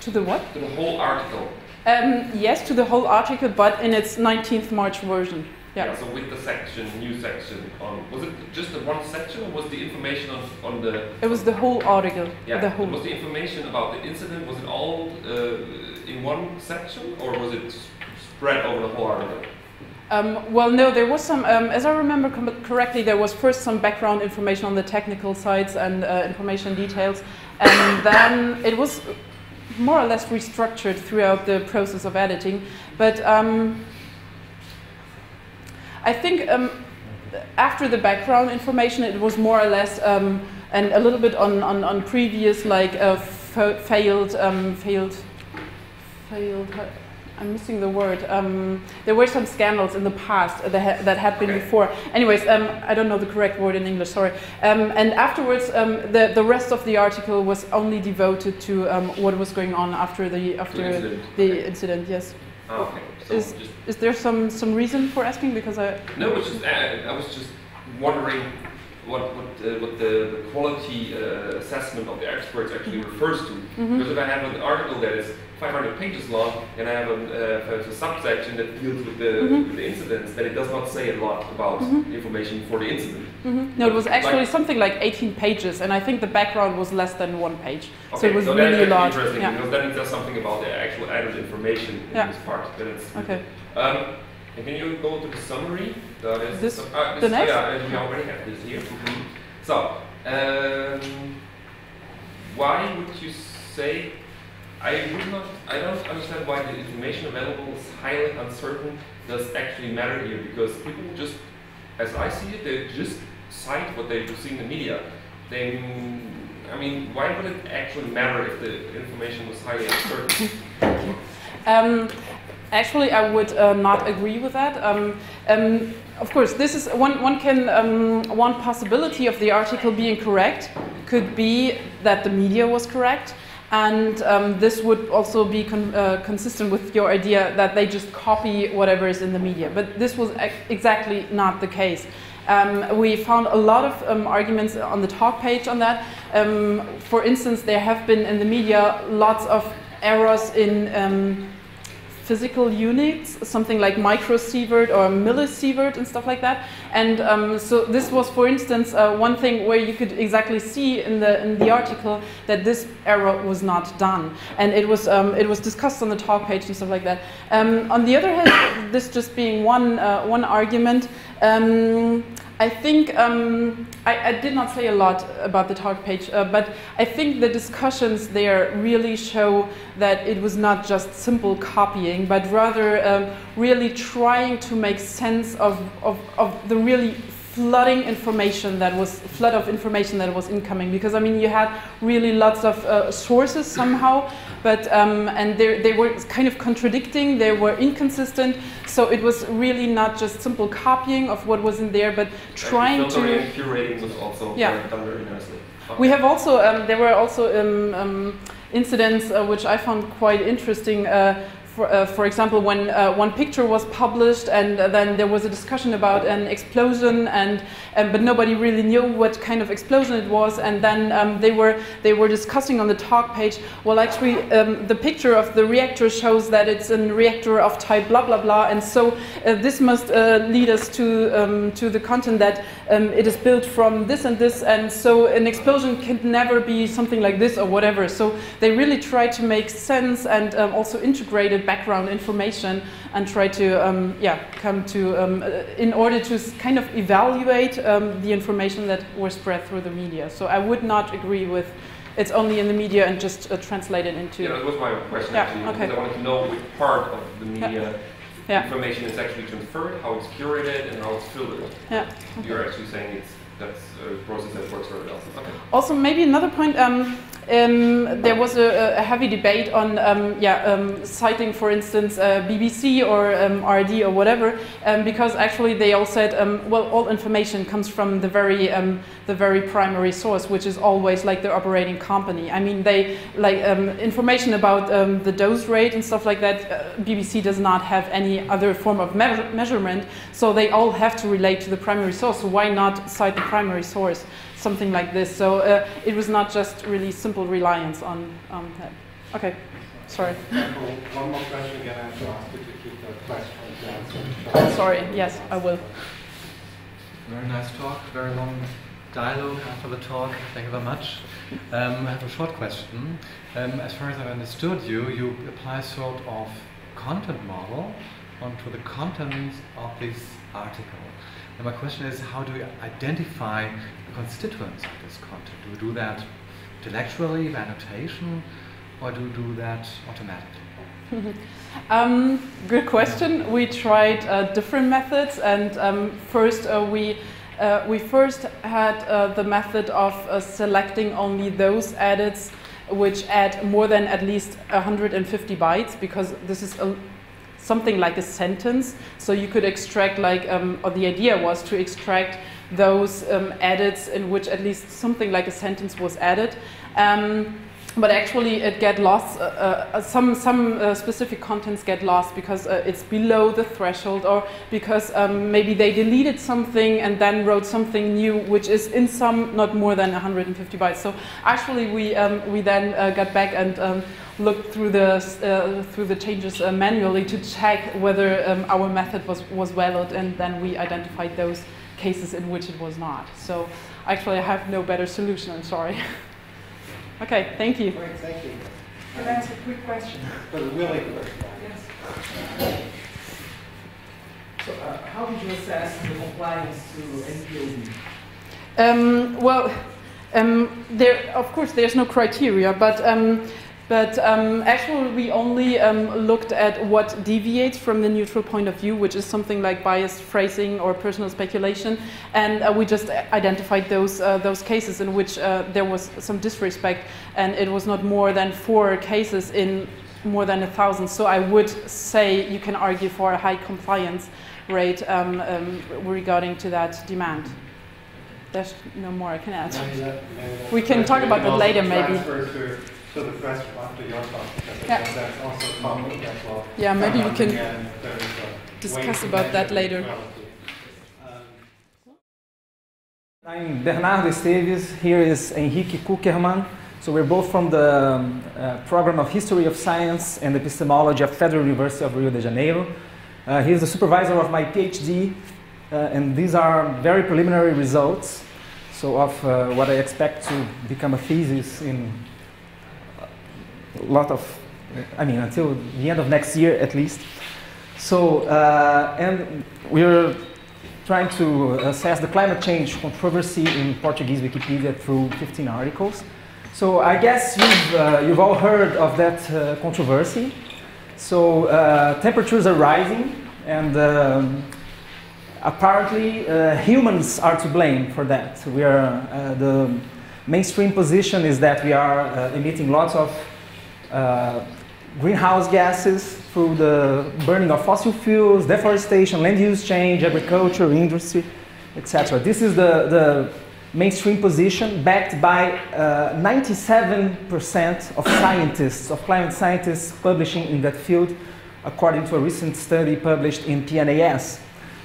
Speaker 8: To the what?
Speaker 9: To the whole article.
Speaker 8: Um, yes, to the whole article, but in its 19th March version. Yeah.
Speaker 9: yeah. So with the section, new section on, was it just the one section, or was the information on, on the?
Speaker 8: It was the whole article.
Speaker 9: Yeah.
Speaker 8: The whole.
Speaker 9: Was the information about the incident was it all uh, in one section, or was it spread over the whole article?
Speaker 8: Um, well, no, there was some, um, as I remember correctly, there was first some background information on the technical sides and uh, information details, and then it was more or less restructured throughout the process of editing. But um, I think um, after the background information, it was more or less um, and a little bit on, on, on previous like uh, failed um, failed failed I'm missing the word. Um, there were some scandals in the past that, ha that had been before. Anyways, um, I don't know the correct word in English, sorry. Um, and afterwards, um, the, the rest of the article was only devoted to um, what was going on after the, after the incident, the okay. incident yes.
Speaker 9: Oh, okay.
Speaker 8: Is, is there some, some reason for asking? Because I...
Speaker 9: No, was just, uh, I was just wondering what, what, uh, what the, the quality uh, assessment of the experts actually mm -hmm. refers to. Mm -hmm. Because if I have an article that is 500 pages long and I have a, uh, a subsection that deals with the, mm -hmm. with the incidents, then it does not say a lot about mm-hmm. information for the incident.
Speaker 8: Mm-hmm. No, it was actually like something like 18 pages, and I think the background was less than one page.
Speaker 9: Okay,
Speaker 8: so it was
Speaker 9: so
Speaker 8: really
Speaker 9: that's
Speaker 8: large.
Speaker 9: interesting
Speaker 8: yeah.
Speaker 9: because then it does something about the actual added information in
Speaker 8: yeah.
Speaker 9: this part. Then it's
Speaker 8: okay.
Speaker 9: Um, and can you go to the summary?
Speaker 8: That is this,
Speaker 9: uh, this
Speaker 8: the next?
Speaker 9: Yeah, we already have this here. Mm -hmm. So, um, why would you say I would not, I don't understand why the information available is highly uncertain does actually matter here because people just, as I see it, they just cite what they see in the media. They, I mean, why would it actually matter if the information was highly uncertain? (laughs)
Speaker 8: Um, actually, I would uh, not agree with that. Um, um, of course, this is one. One can um, one possibility of the article being correct could be that the media was correct. And um, this would also be con uh, consistent with your idea that they just copy whatever is in the media. But this was exactly not the case. Um, we found a lot of um, arguments on the talk page on that. Um, for instance, there have been in the media lots of errors in um, physical units, something like microsievert or millisievert and stuff like that. And um, so this was, for instance, uh, one thing where you could exactly see in the in the article that this error was not done, and it was um, it was discussed on the talk page and stuff like that. Um, on the other hand, (coughs) this just being one uh, one argument. I think um, I, I, did not say a lot about the talk page, uh, but I think the discussions there really show that it was not just simple copying, but rather um, really trying to make sense of, of, of the really flooding information that was flood of information that was incoming because I mean you had really lots of uh, sources somehow but um, and they they were kind of contradicting they were inconsistent so it was really not just simple copying of what was in there but trying to
Speaker 9: and curating was also
Speaker 8: yeah.
Speaker 9: done very nicely
Speaker 8: okay. we have also um, there were also um, um incidents uh, which I found quite interesting uh, for, uh, for example, when uh, one picture was published and uh, then there was a discussion about an explosion, and um, but nobody really knew what kind of explosion it was, and then um, they were they were discussing on the talk page. Well, actually, um, the picture of the reactor shows that it's a reactor of type blah blah blah, and so uh, this must uh, lead us to um, to the content that um, it is built from this and this, and so an explosion can never be something like this or whatever. So they really try to make sense and also integrated background information and try to um, yeah come to um, uh, in order to kind of evaluate um, the information that was spread through the media. So I would not agree with it's only in the media and just uh, translate it into.
Speaker 9: Yeah, that was my question
Speaker 8: Yeah,
Speaker 9: actually.
Speaker 8: okay.
Speaker 9: Because I wanted to know which part of the media
Speaker 8: Yeah.
Speaker 9: information is actually transferred, how it's curated, and how it's filtered.
Speaker 8: Yeah.
Speaker 9: You're actually saying it's that's a process that works very well. Okay.
Speaker 8: Also, maybe another point. Um, um, there was a, a heavy debate on, um, yeah, um, citing, for instance, uh, BBC or um, RD or whatever, um, because actually they all said, um, well, all information comes from the very, the very primary source, which is always like the operating company. I mean, they like information about the dose rate and stuff like that. Uh, BBC does not have any other form of measure- measurement, so they all have to relate to the primary source. So why not cite the primary source? Something like this. So uh, it was not just really simple reliance on um, that. Okay, sorry.
Speaker 3: One more question again, I have to ask you to keep the question.
Speaker 8: Sorry, yes, I will.
Speaker 2: Very nice talk, very long dialogue after the talk. Thank you very much. Um, I have a short question. Um, as far as I understood you, you apply sort of content model onto the contents of this article. And my question is, how do you identify the constituents of this content? Do you do that intellectually, by annotation, or do you do that automatically? (laughs)
Speaker 8: Um, good question. We tried uh, different methods, and um, first uh, we uh, we first had uh, the method of uh, selecting only those edits which add more than at least 150 bytes, because this is a, something like a sentence. So you could extract like, um, or the idea was to extract those um, edits in which at least something like a sentence was added. Um, but actually it get lost, uh, uh, some, some uh, specific contents get lost because uh, it's below the threshold or because um, maybe they deleted something and then wrote something new which is in some not more than 150 bytes. So actually we, um, we then uh, got back and um, looked through the, uh, through the changes manually to check whether um, our method was, was valid and then we identified those cases in which it was not. So actually I have no better solution, I'm sorry. (laughs) okay, thank you.
Speaker 3: Great, thank you.
Speaker 10: Can I ask a quick question?
Speaker 3: But really quick.
Speaker 10: Yes. So, uh, how did you assess the compliance to NPOV?
Speaker 8: Um, well, um, there, of course, there's no criteria, but um, but um, actually, we only um, looked at what deviates from the neutral point of view, which is something like biased phrasing or personal speculation, and uh, we just identified those uh, those cases in which uh, there was some disrespect, and it was not more than four cases in more than a thousand. So I would say you can argue for a high compliance rate um, um, regarding to that demand. There's no more I can add.
Speaker 3: Maybe that- maybe
Speaker 8: We can talk about that later, maybe.
Speaker 3: Transfer to, to the question after your talk, because
Speaker 8: Yeah.
Speaker 3: That's also a topic that will.
Speaker 8: Yeah, maybe we can
Speaker 3: again if there is a
Speaker 8: discuss about that later.
Speaker 3: Um,
Speaker 11: I'm Bernardo Esteves. Here is Henrique Cukierman. So we're both from the um, uh, program of History of Science and Epistemology at Federal University of Rio de Janeiro. Uh, he is the supervisor of my PhD, uh, and these are very preliminary results. So of uh, what I expect to become a thesis in a lot of, I mean, until the end of next year at least. So, uh, and we're trying to assess the climate change controversy in Portuguese Wikipedia through 15 articles. So I guess you've, uh, you've all heard of that uh, controversy. So uh, temperatures are rising, and um, apparently uh, humans are to blame for that. We are uh, the mainstream position is that we are emitting lots of greenhouse gases through the burning of fossil fuels, deforestation, land use change, agriculture, industry, etc. This is the, the mainstream position backed by uh, 97% of scientists, of climate scientists publishing in that field according to a recent study published in PNAS.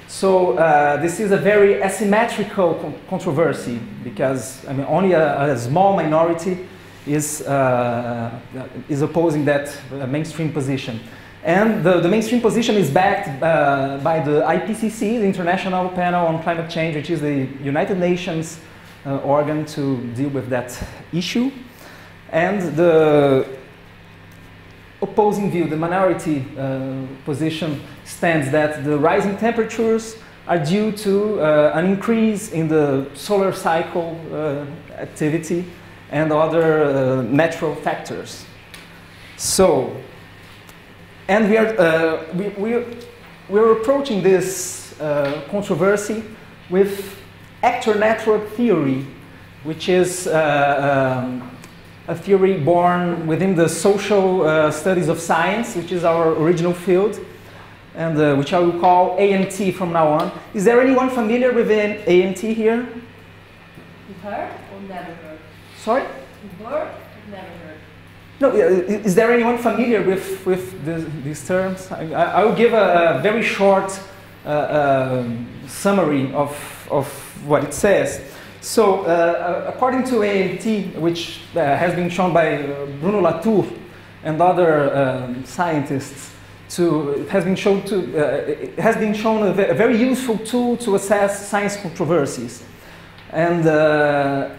Speaker 11: So uh, this is a very asymmetrical con controversy because I mean only a, a small minority is, uh, is opposing that uh, mainstream position. And the, the, mainstream position is backed uh, by the IPCC, the International Panel on Climate Change, which is the United Nations uh, organ to deal with that issue. And the opposing view, the minority uh, position, stands that the rising temperatures are due to uh, an increase in the solar cycle activity and other uh, natural factors. So, and we are, uh, we, we, we're approaching this uh, controversy with actor network theory, which is um, a theory born within the social uh, studies of science, which is our original field, and uh, which I will call ANT from now on. Is there anyone familiar with ANT here?
Speaker 12: Heard?
Speaker 11: Sorry?
Speaker 12: Heard, never heard.
Speaker 11: No, is there anyone familiar with, with the, these terms? I, I, will give a, a very short uh, uh, summary of, of what it says. So, uh, according to ANT, which uh, has been shown by uh, Bruno Latour and other um, scientists, to, it has been shown to uh, it has been shown a, a, very useful tool to assess science controversies, and uh,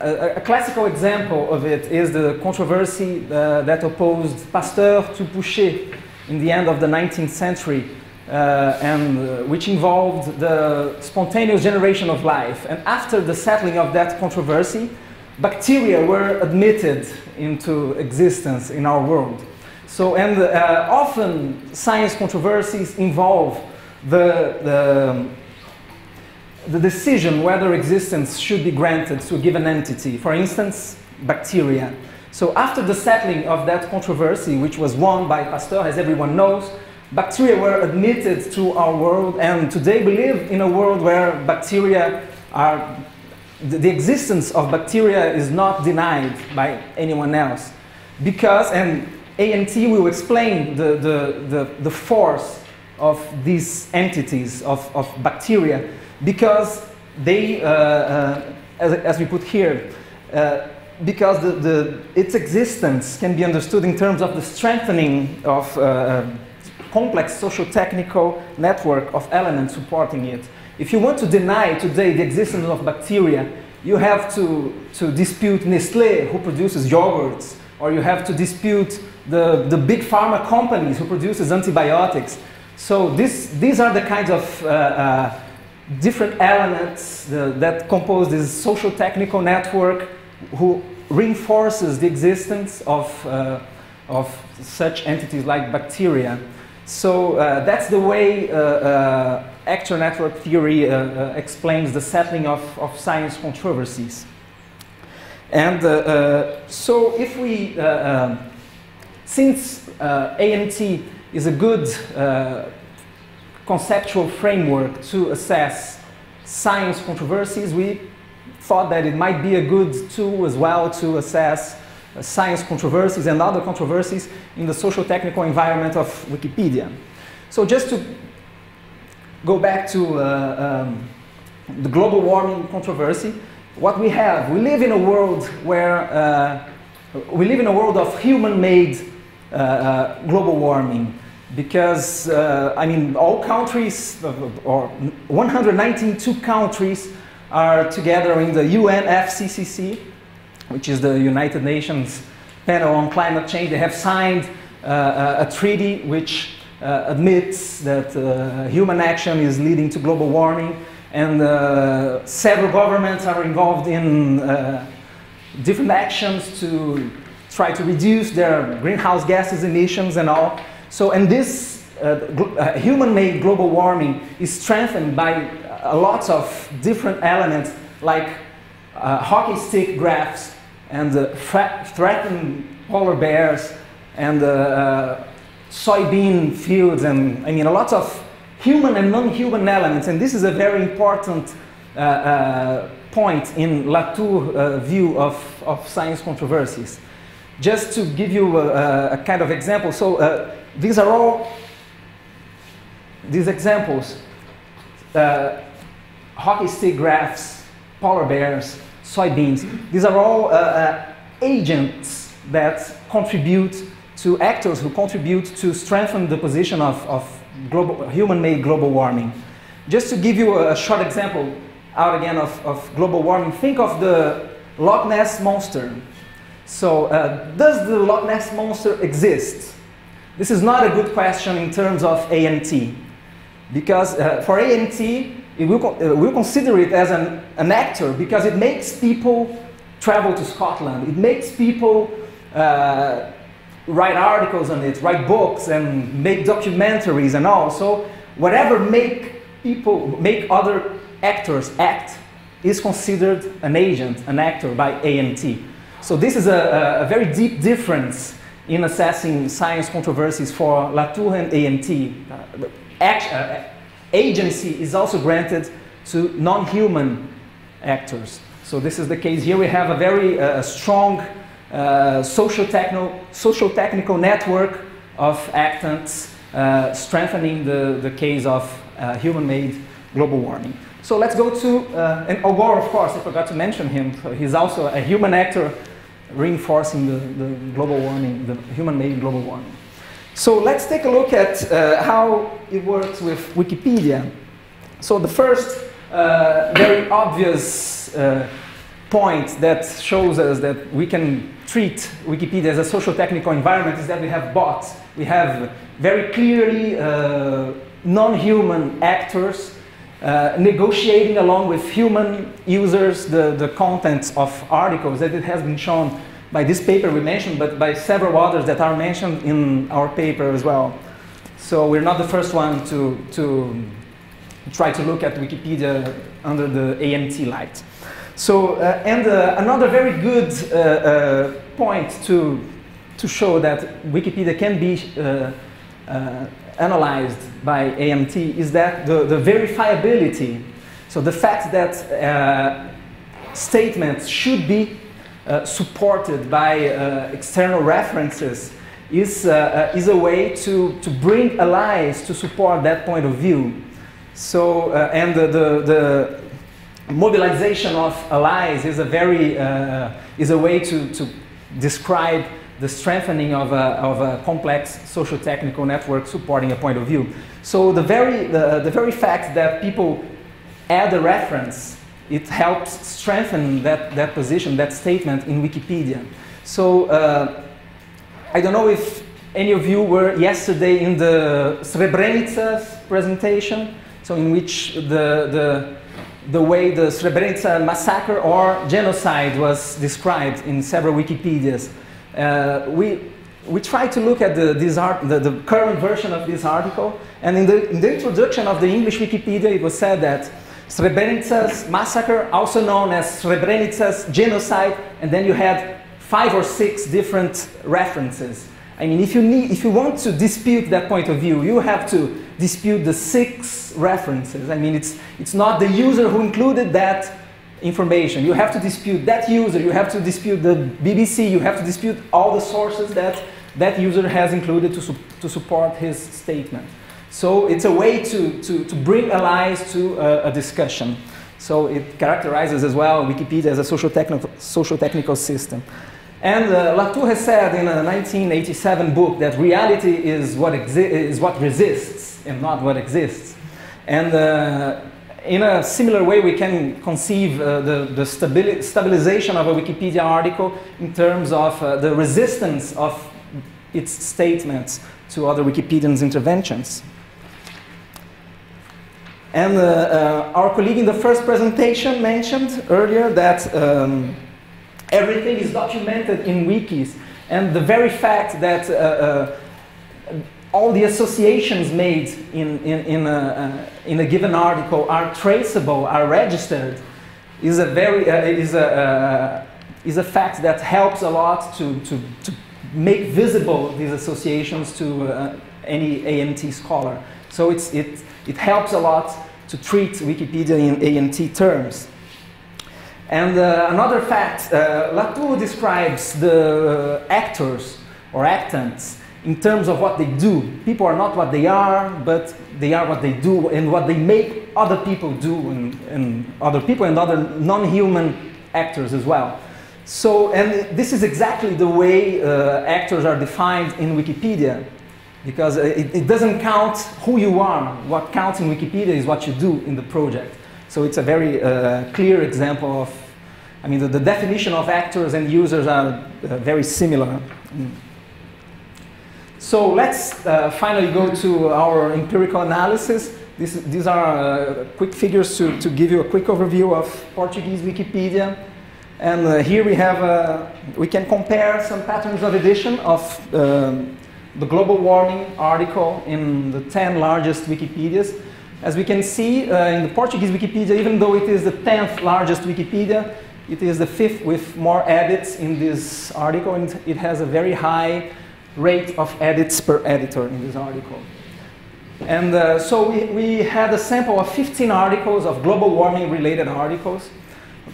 Speaker 11: a, a, classical example of it is the controversy uh, that opposed Pasteur to Pouchet in the end of the 19th century uh, and uh, which involved the spontaneous generation of life. And after the settling of that controversy, bacteria were admitted into existence in our world. So, and uh, often science controversies involve the, the, the decision whether existence should be granted to a given entity. For instance, bacteria. So after the settling of that controversy, which was won by Pasteur, as everyone knows, bacteria were admitted to our world, and today we live in a world where bacteria are, the, existence of bacteria is not denied by anyone else. Because, and ANT will explain the, the, the, the force of these entities, of, of bacteria, because they, uh, uh, as, as, we put here, uh, because the, the, its existence can be understood in terms of the strengthening of complex socio-technical network of elements supporting it. If you want to deny today the existence of bacteria, you have to, to dispute Nestle, who produces yogurts, or you have to dispute the, the big pharma companies who produces antibiotics. So this, these are the kinds of uh, uh, different elements the, that compose this social technical network who reinforces the existence of, uh, of such entities like bacteria. So uh, that's the way uh, uh, actor network theory uh, uh, explains the settling of, of science controversies. And so if we, um, since ANT is a good conceptual framework to assess science controversies, we thought that it might be a good tool as well to assess science controversies and other controversies in the social technical environment of Wikipedia. So just to go back to uh, um, the global warming controversy, what we have, we live in a world where uh, we live in a world of human-made uh, uh global warming because uh, I mean all countries or 192 countries are together in the UNFCCC which is the United Nations panel on climate change. They have signed uh, a treaty which uh, admits that uh, human action is leading to global warming and uh, several governments are involved in uh, different actions to try to reduce their greenhouse gases emissions and all. So, and this uh, human-made global warming is strengthened by a lot of different elements like hockey stick graphs and the threatened polar bears and the uh, soybean fields and I mean a lot of human and non-human elements and this is a very important uh, uh, point in Latour's uh, view of, of science controversies. Just to give you a, a kind of example, so uh, these are all these examples. Uh, hockey stick graphs, polar bears, soybeans. These are all uh, uh, agents that contribute to actors who contribute to strengthen the position of, of global, human-made global warming. Just to give you a, a short example out again of, of global warming, think of the Loch Ness Monster. So, uh, does the Loch Ness Monster exist? This is not a good question in terms of ANT, because uh, for ANT, it will, uh, we'll consider it as an, an actor because it makes people travel to Scotland. It makes people uh, write articles on it, write books, and make documentaries and all. So whatever make people, make other actors act, is considered an agent, an actor by ANT. So this is a, a very deep difference in assessing science controversies for Latour and ANT. Uh, act, uh, agency is also granted to non-human actors. So this is the case here. We have a very uh, strong uh, social, techno, social technical network of actants uh, strengthening the, the case of uh, human-made global warming. So let's go to, and Al Gore, of course, I forgot to mention him. He's also a human actor reinforcing the, the global warming, the human-made global warming. So let's take a look at uh, how it works with Wikipedia. So the first uh, very obvious uh, point that shows us that we can treat Wikipedia as a social technical environment is that we have bots. We have very clearly uh, non-human actors uh, negotiating along with human users the, the contents of articles that it has been shown by this paper we mentioned, but by several others that are mentioned in our paper as well. So we're not the first one to, to try to look at Wikipedia under the ANT light. So, uh, and uh, another very good uh, uh point to, to show that Wikipedia can be uh, analyzed by ANT is that the, the verifiability, so the fact that statements should be uh, supported by uh, external references is, uh, is a way to, to bring allies to support that point of view. So, and the, the, the, mobilization of allies is a very, is a way to, to describe the strengthening of a, of a complex social technical network supporting a point of view. So the very, the, the very fact that people add a reference it helps strengthen that, that position, that statement in Wikipedia. So uh, I don't know if any of you were yesterday in the Srebrenica presentation, so in which the, the, the way the Srebrenica massacre or genocide was described in several Wikipedias. Uh, we, we tried to look at the, this art, the, the current version of this article, and in the, in the introduction of the English Wikipedia, it was said that Srebrenica's massacre, also known as Srebrenica's genocide, and then you had five or six different references. I mean, if you, need, if you want to dispute that point of view, you have to dispute the six references. I mean, it's, it's not the user who included that information. You have to dispute that user, you have to dispute the BBC, you have to dispute all the sources that that user has included to, su to support his statement. So it's a way to, to, to bring allies to a, a discussion. So it characterizes as well Wikipedia as a social technical, social technical system. And uh, Latour has said in a 1987 book that reality is what, is what resists and not what exists. And uh, in a similar way, we can conceive uh, the, the stabili stabilization of a Wikipedia article in terms of uh, the resistance of its statements to other Wikipedians' interventions. And uh, uh, our colleague in the first presentation mentioned earlier that um, everything is documented in wikis. And the very fact that uh, uh all the associations made in, in, in, a, uh, in a given article are traceable, are registered, is a, very, uh, is a, is a fact that helps a lot to, to, to make visible these associations to any ANT scholar. So it's, it, it helps a lot to treat Wikipedia in ANT terms. And uh, another fact, uh, Latour describes the actors or actants in terms of what they do. People are not what they are, but they are what they do and what they make other people do and, and other people and other non-human actors as well. So, and this is exactly the way uh, actors are defined in Wikipedia because it, it, doesn't count who you are. What counts in Wikipedia is what you do in the project. So it's a very uh, clear example of, I mean, the, the, definition of actors and users are uh, very similar. So let's uh, finally go to our empirical analysis. This, these are uh, quick figures to, to give you a quick overview of Portuguese Wikipedia. And uh, here we have, uh, we can compare some patterns of edition of um, the global warming article in the 10 largest Wikipedias. As we can see uh, in the Portuguese Wikipedia, even though it is the 10th largest Wikipedia, it is the fifth with more edits in this article, and it has a very high rate of edits per editor in this article. And uh, so we, we had a sample of 15 articles of global warming related articles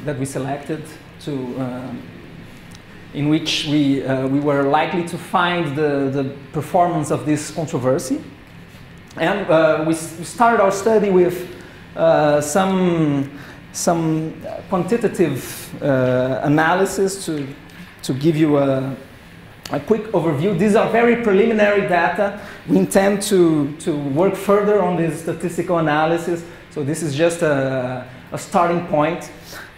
Speaker 11: that we selected to, um, in which we, uh, we were likely to find the, the performance of this controversy. And uh, we, we, started our study with uh, some, some quantitative uh, analysis to, to give you a, a quick overview. These are very preliminary data. We intend to, to work further on this statistical analysis. So this is just a, a starting point.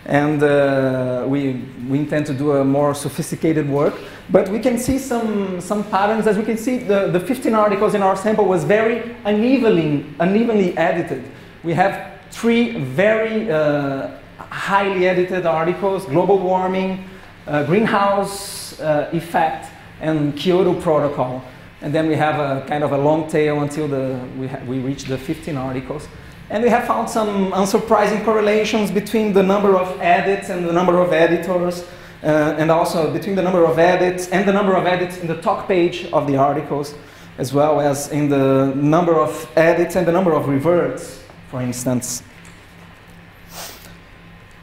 Speaker 11: And uh, we, we intend to do a more sophisticated work. But we can see some, some patterns. As we can see, the, the 15 articles in our sample was very unevenly, unevenly edited. We have three very uh, highly edited articles, global warming, uh, greenhouse uh, effect, and Kyoto Protocol. And then we have a kind of a long tail until the, we, we reach the 15 articles. And we have found some unsurprising correlations between the number of edits and the number of editors, uh, and also between the number of edits and the number of edits in the talk page of the articles, as well as in the number of edits and the number of reverts, for instance.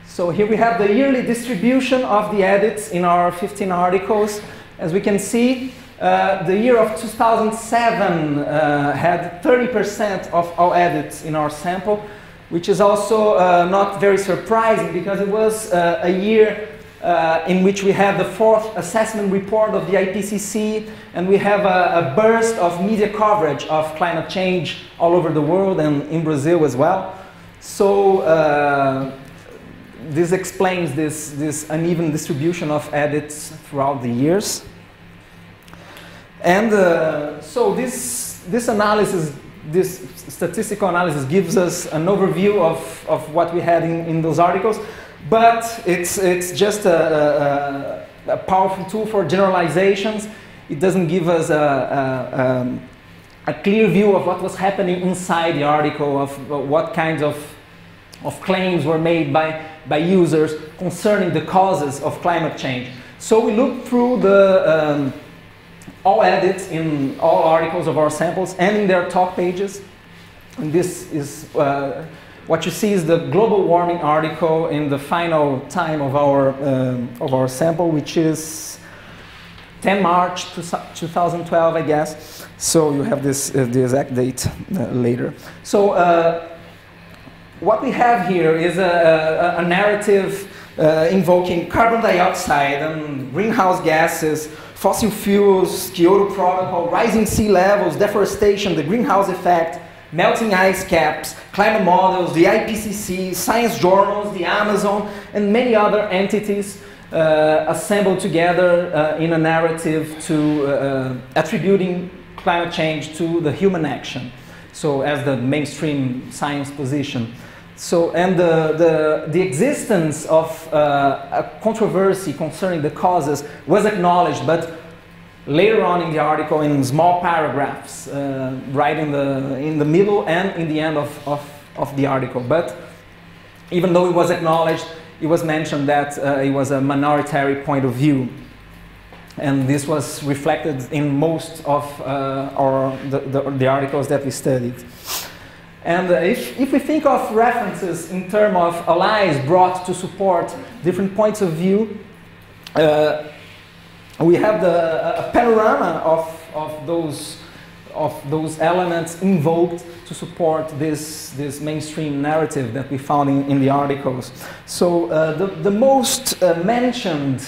Speaker 11: So here we have the yearly distribution of the edits in our 15 articles. As we can see, uh, the year of 2007 uh, had 30% of all edits in our sample, which is also uh, not very surprising because it was uh, a year uh, in which we had the fourth assessment report of the IPCC and we have a, a, burst of media coverage of climate change all over the world and in Brazil as well. So uh, this explains this, this uneven distribution of edits throughout the years. And uh, so this, this analysis, this statistical analysis gives us an overview of, of what we had in, in those articles, but it's, it's just a, a, a powerful tool for generalizations. It doesn't give us a, a, um, a, clear view of what was happening inside the article, of what kinds of, of claims were made by, by users concerning the causes of climate change. So we looked through the um, all edits in all articles of our samples and in their talk pages. And this is uh, what you see is the global warming article in the final time of our, um, of our sample, which is 10 March 2012, I guess. So you have this, uh, the exact date uh, later. So uh, what we have here is a, a, a narrative uh, invoking carbon dioxide and greenhouse gases fossil fuels, Kyoto Protocol, rising sea levels, deforestation, the greenhouse effect, melting ice caps, climate models, the IPCC, science journals, the Amazon, and many other entities uh, assembled together uh, in a narrative to uh, uh attributing climate change to the human action. So as the mainstream science position. So, and the, the, the existence of uh, a controversy concerning the causes was acknowledged, but later on in the article in small paragraphs, uh, right in the, in the middle and in the end of, of, of the article. But even though it was acknowledged, it was mentioned that uh, it was a minority point of view. And this was reflected in most of uh, our, the, the, the articles that we studied. And if, if we think of references in terms of allies brought to support different points of view, uh, we have the, a panorama of, of those of those elements invoked to support this, this mainstream narrative that we found in, in the articles. So uh, the, the most uh, mentioned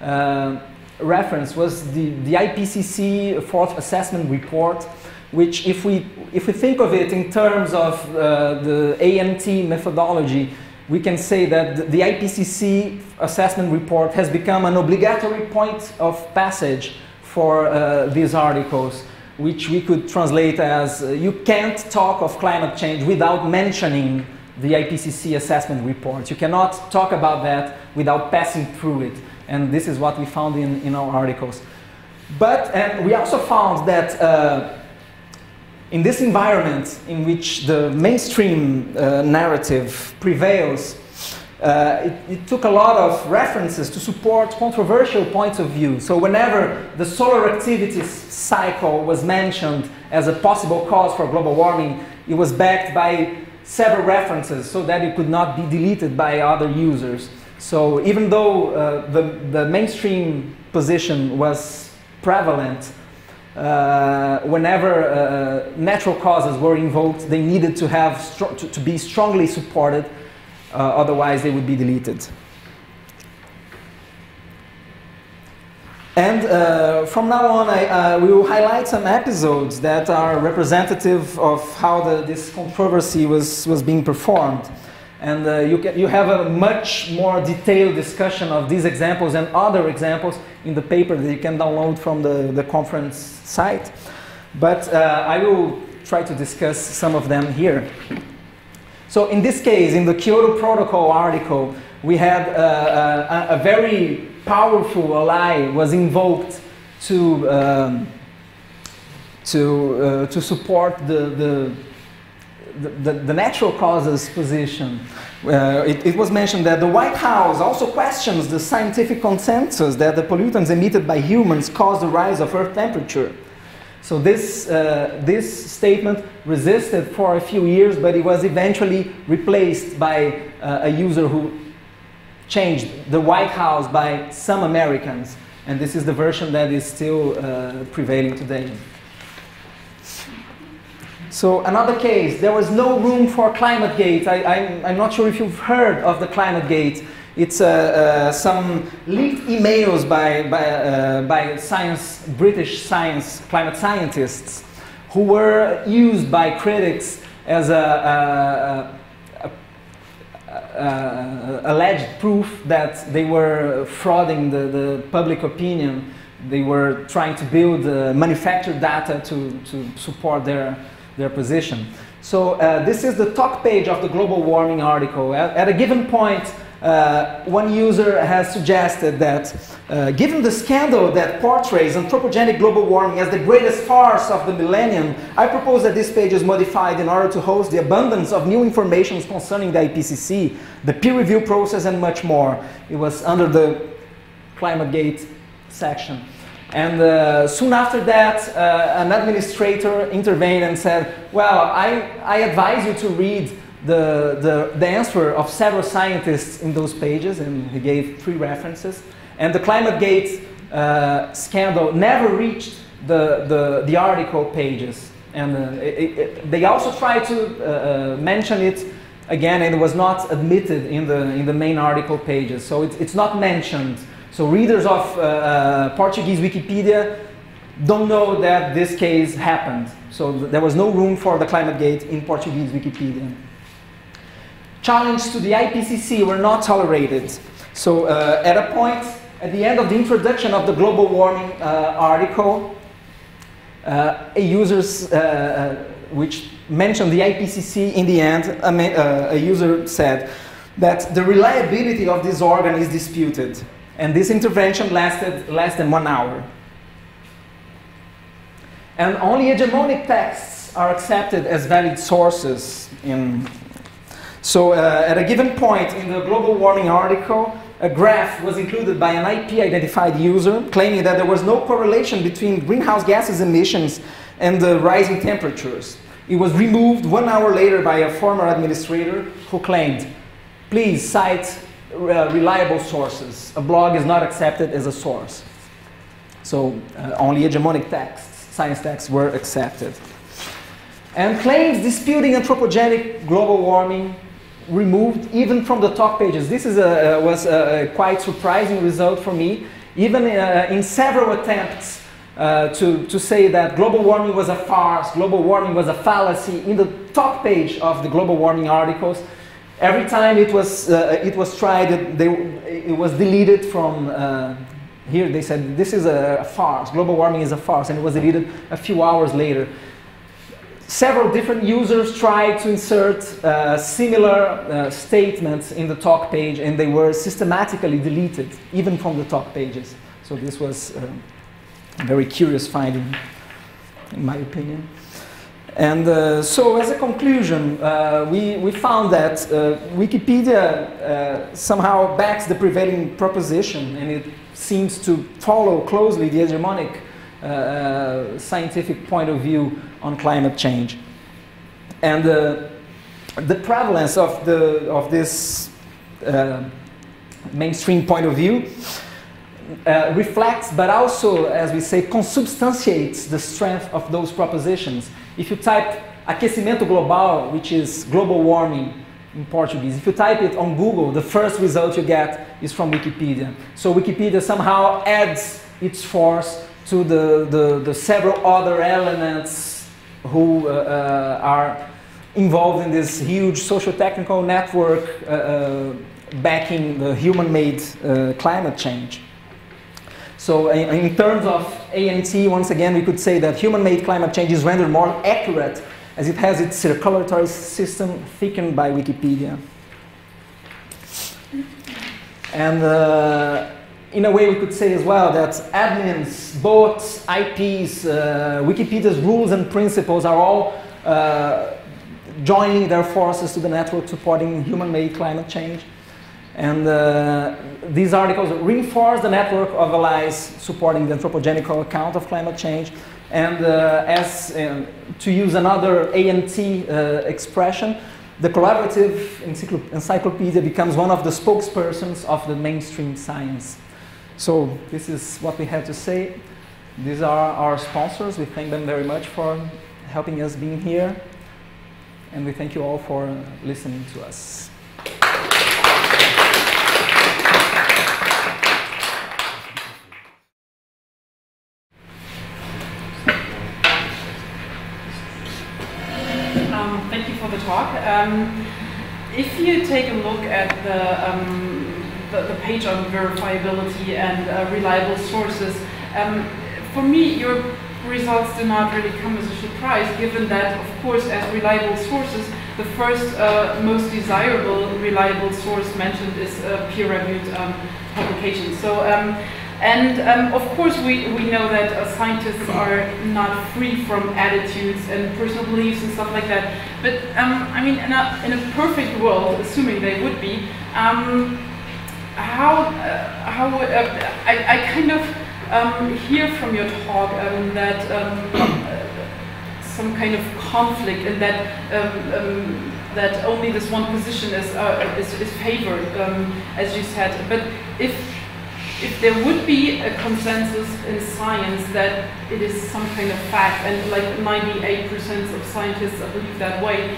Speaker 11: uh, reference was the, the IPCC fourth assessment report, which if we, if we think of it in terms of uh, the ANT methodology, we can say that the IPCC assessment report has become an obligatory point of passage for uh, these articles which we could translate as uh, you can't talk of climate change without mentioning the IPCC assessment report. You cannot talk about that without passing through it. And this is what we found in, in our articles. But and we also found that uh, in this environment in which the mainstream uh, narrative prevails, uh, it, it, took a lot of references to support controversial points of view. So whenever the solar activity cycle was mentioned as a possible cause for global warming, it was backed by several references so that it could not be deleted by other users. So even though uh, the, the mainstream position was prevalent, uh, whenever uh, natural causes were invoked, they needed to, have to, to be strongly supported uh, otherwise they would be deleted. And uh, from now on, I, uh, we will highlight some episodes that are representative of how the, this controversy was, was being performed. And uh, you, can, you have a much more detailed discussion of these examples and other examples in the paper that you can download from the, the conference site. But uh, I will try to discuss some of them here. So in this case, in the Kyoto Protocol article, we had uh, a, a, very powerful ally was invoked to, um, to, uh, to support the, the, the, the, natural causes position. Uh, it, it, was mentioned that the White House also questions the scientific consensus that the pollutants emitted by humans cause the rise of Earth temperature. So this, uh, this statement resisted for a few years, but it was eventually replaced by uh, a user who changed the White House by some Americans. And this is the version that is still uh, prevailing today. So another case, there was no room for ClimateGate. I, am not sure if you've heard of the ClimateGate. It's uh, uh, some leaked emails by, by, uh, by science, British science, climate scientists who were used by critics as a, a, a, alleged proof that they were frauding the, the public opinion. They were trying to build uh, manufactured data to, to support their, their position. So uh, this is the top page of the global warming article. At, at a given point, uh, one user has suggested that uh, given the scandal that portrays anthropogenic global warming as the greatest farce of the millennium, I propose that this page is modified in order to host the abundance of new information concerning the IPCC, the peer review process, and much more. It was under the ClimateGate section. And uh, soon after that, uh, an administrator intervened and said, well, I, I advise you to read the, the, the answer of several scientists in those pages, and he gave three references. And the ClimateGate uh, scandal never reached the, the, the article pages. And uh, it, it, they also tried to uh, uh, mention it again, and it was not admitted in the, in the main article pages. So it, it's not mentioned. So readers of uh, uh, Portuguese Wikipedia don't know that this case happened. So th there was no room for the ClimateGate in Portuguese Wikipedia challenge to the IPCC were not tolerated. So uh, at a point, at the end of the introduction of the global warming uh, article, uh, a user, uh, uh, which mentioned the IPCC in the end, a, a user said that the reliability of this organ is disputed. And this intervention lasted less than one hour. And only hegemonic texts are accepted as valid sources in, so uh, at a given point in the global warming article, a graph was included by an IP identified user claiming that there was no correlation between greenhouse gases emissions and the rising temperatures. It was removed one hour later by a former administrator who claimed, please cite uh, reliable sources. A blog is not accepted as a source. So uh, only hegemonic texts, science texts, were accepted. And claims disputing anthropogenic global warming removed even from the top pages. This is a, was a, quite surprising result for me. Even uh, in several attempts uh, to, to say that global warming was a farce, global warming was a fallacy, in the top page of the global warming articles, every time it was, uh, it was tried, it, they, it was deleted from, uh, here they said this is a farce, global warming is a farce, and it was deleted a few hours later several different users tried to insert uh, similar uh, statements in the talk page and they were systematically deleted even from the talk pages. So this was um, a very curious finding in my opinion. And uh, so as a conclusion, uh, we, we found that uh, Wikipedia uh, somehow backs the prevailing proposition and it seems to follow closely the hegemonic uh, scientific point of view on climate change. And uh, the prevalence of, the, of this uh, mainstream point of view uh, reflects, but also, as we say, consubstantiates the strength of those propositions. If you type aquecimento global, which is global warming in Portuguese, if you type it on Google, the first result you get is from Wikipedia. So Wikipedia somehow adds its force to the, the, the several other elements who uh, uh, are involved in this huge socio-technical network uh, uh backing the human-made uh, climate change. So in, terms of ANT, once again, we could say that human-made climate change is rendered more accurate as it has its circulatory system thickened by Wikipedia. And uh, in a way, we could say as well that admins, bots, IPs, uh, Wikipedia's rules and principles are all uh, joining their forces to the network supporting human-made climate change. And uh, these articles reinforce the network of allies supporting the anthropogenic account of climate change. And uh, as uh, to use another ANT uh, expression, the collaborative encyclopedia becomes one of the spokespersons of the mainstream science. So this is what we had to say. These are our sponsors. We thank them very much for helping us being here. And we thank you all for listening to us.
Speaker 8: Um, thank you for the talk. Um, if you take a look at the um, the, the page on verifiability and uh, reliable sources. Um, for me, your results do not really come as a surprise, given that, of course, as reliable sources, the first uh, most desirable reliable source mentioned is uh, peer-reviewed um, publication. So, um, and um, of course, we, we know that uh, scientists are not free from attitudes and personal beliefs and stuff like that. But um, I mean, in a, in a perfect world, assuming they would be, um, how, uh, how uh, I, I kind of um, hear from your talk um, that um, (coughs) some kind of conflict and that that only this one position is uh, is, is, favored, as you said. But if if there would be a consensus in science that it is some kind of fact, and like 98% of scientists believe that way,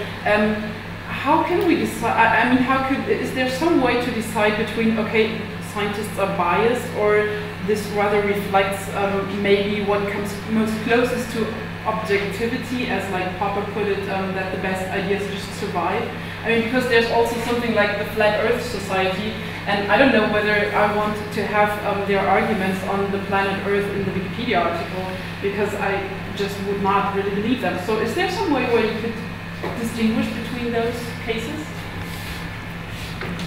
Speaker 8: how can we decide? I mean, how could is there some way to decide between okay, scientists are biased, or this rather reflects um, maybe what comes most closest to objectivity, as like Popper put it, um, that the best ideas just survive. I mean, because there's also something like the Flat Earth Society, and I don't know whether I want to have um, their arguments on the planet Earth in the Wikipedia article, because I just would not really believe them. So is there some way where you could distinguish between those cases?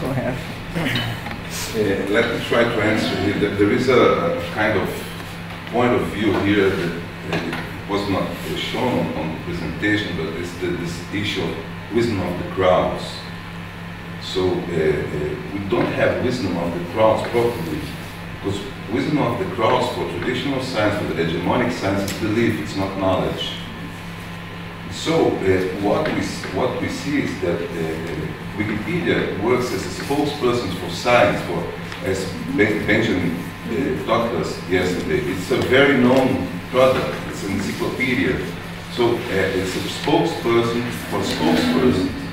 Speaker 11: Go ahead.
Speaker 13: Uh, (laughs) let me try to answer here. There is a, kind of point of view here that uh, was not shown on, on, the presentation, but it's the, this issue of wisdom of the crowds. So uh, uh, we don't have wisdom of the crowds properly, because wisdom of the crowds for traditional science, for the hegemonic science, is belief, it's not knowledge. So uh, what we what we see is that uh, Wikipedia works as a spokesperson for science, for as Benjamin uh, doctors yesterday. It's a very known product. It's an encyclopedia. So uh, it's a spokesperson for spokespersons.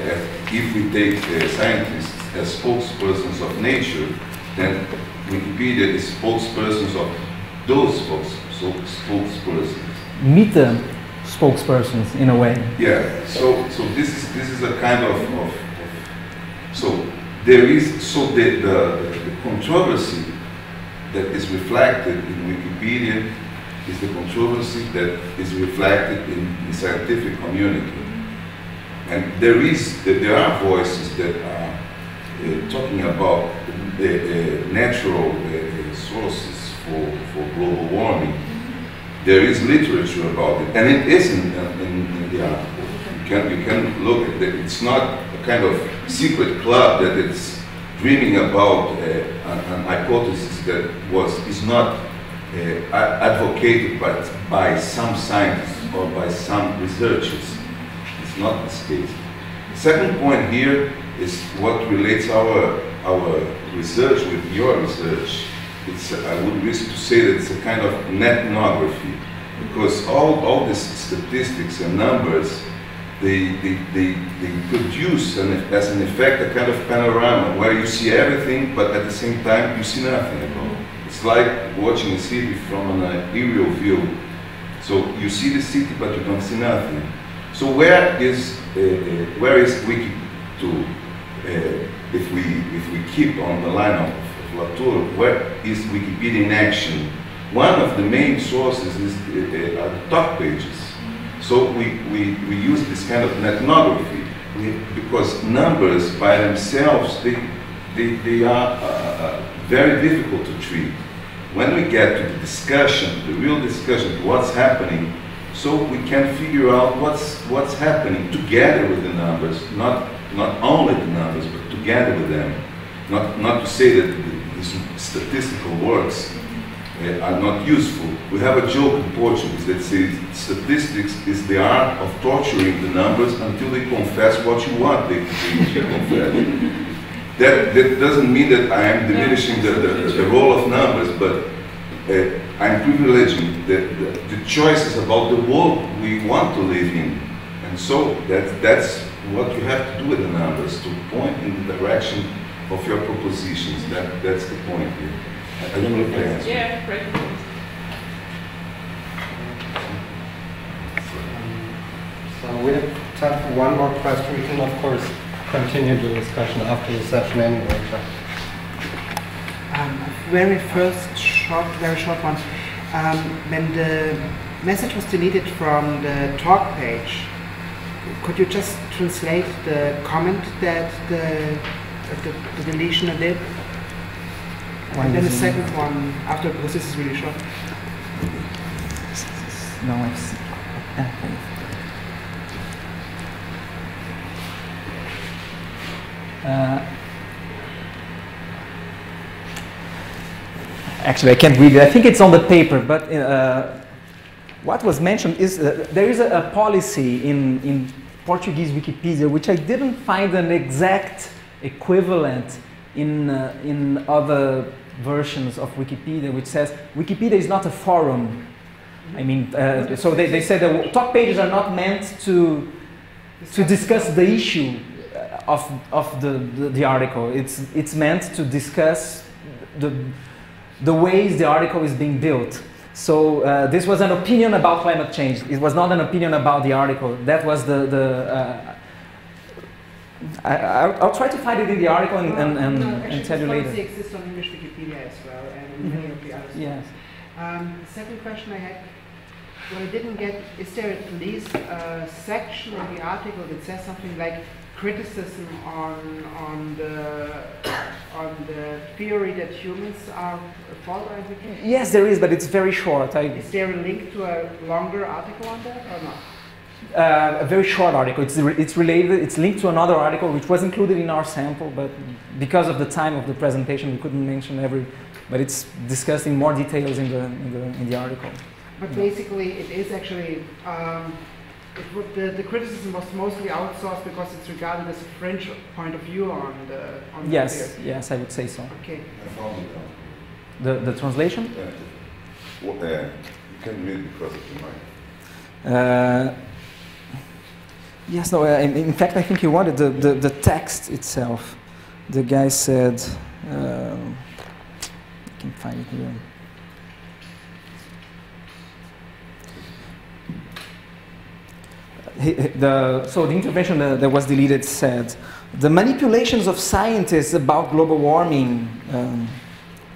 Speaker 13: Uh, if we take uh, scientists as spokespersons of nature, then Wikipedia is spokespersons of those spokes, so spokespersons.
Speaker 11: Meet the spokespersons in a way.
Speaker 13: Yeah. So so this is this is a kind of, of, of so there is so the, the the controversy that is reflected in Wikipedia is the controversy that is reflected in the scientific community. And there is there are voices that are uh, talking about the uh, natural uh, sources for, for global warming. There is literature about it, and it is in, in, in the article. You can, you can look at it. It's not a kind of secret club that it's dreaming about uh, an, an hypothesis that was is not uh, advocated by, by some scientists or by some researchers. It's not this case. The second point here is what relates our our research with your research. It's I would risk to say that it's a kind of ethnography because all, all these statistics and numbers they, they, they, they produce an, as an effect a kind of panorama where you see everything but at the same time you see nothing at all. It's like watching a city from an aerial view. So you see the city but you don't see nothing. So where is uh, uh, where is Wiki to uh, if we if we keep on the line of, Latour, where is Wikipedia in action? One of the main sources is uh, are the talk pages. So we, we, we use this kind of ethnography because numbers by themselves they they, they are uh, uh, very difficult to treat. When we get to the discussion, the real discussion, what's happening, so we can figure out what's what's happening together with the numbers, not not only the numbers, but together with them. Not, not to say that these statistical works uh, are not useful. We have a joke in Portuguese that says statistics is the art of torturing the numbers until they confess what you want they, confess. That, that doesn't mean that I am diminishing the, the, the role of numbers, but uh, I'm privileging the, the, the choices about the world we want to live in. And so that, that's what you have to do with the numbers, to point in the direction of your propositions. That, that's the point here. I don't know if I answered.
Speaker 8: Yeah, great.
Speaker 3: So we have time for one more question. We can, of course, continue the discussion after the session anyway.
Speaker 14: Um, very first short, very short one. Um, when the message was deleted from the talk page, could you just translate the comment that the, the, the deletion did?
Speaker 11: Why
Speaker 14: and then the
Speaker 11: is it-
Speaker 14: second one after, because this is really short.
Speaker 11: No, I've seen. ah. Uh, actually, I can't read it. I think it's on the paper, but uh, what was mentioned is uh, there is a, a policy in, in Portuguese Wikipedia which I didn't find an exact equivalent in, uh, in other versions of Wikipedia, which says Wikipedia is not a forum. I mean, uh, so they, they say that talk pages are not meant to, to discuss the issue of, of the, the, the article. It's, it's meant to discuss the, the ways the article is being built. So uh, this was an opinion about climate change. It was not an opinion about the article. That was the, the uh, I, I'll, I'll try to find it in the article and, and, and,
Speaker 14: no,
Speaker 11: and
Speaker 14: actually,
Speaker 11: tell you later.
Speaker 14: policy exists on English Wikipedia as well, and in many of the other
Speaker 11: Yes.
Speaker 14: Um, the second question I had, what I didn't get, is there at least a section in the article that says something like criticism on on the on the theory that humans are a fault? Think.
Speaker 11: Yes, there is, but it's very short. I,
Speaker 14: Is there a link to a longer article on that or not?
Speaker 11: uh, a very short article. It's, it's related, it's linked to another article which was included in our sample, but because of the time of the presentation, we couldn't mention every, but it's discussed in more details in the, in the, in the article.
Speaker 14: But basically, it is actually, um, would, the, the criticism was mostly outsourced because it's regarded as a French point of view on the on the
Speaker 11: Yes,
Speaker 14: theory.
Speaker 11: yes, I would say so.
Speaker 14: Okay.
Speaker 13: I found it out.
Speaker 11: The, the translation?
Speaker 13: Uh, w- uh, you can read because of the mic.
Speaker 11: Uh, yes, no, uh, in, in fact, I think he wanted the, the, the text itself. The guy said, um, I can find it here. He- he- the, so the intervention that, that was deleted said, the manipulations of scientists about global warming. Um,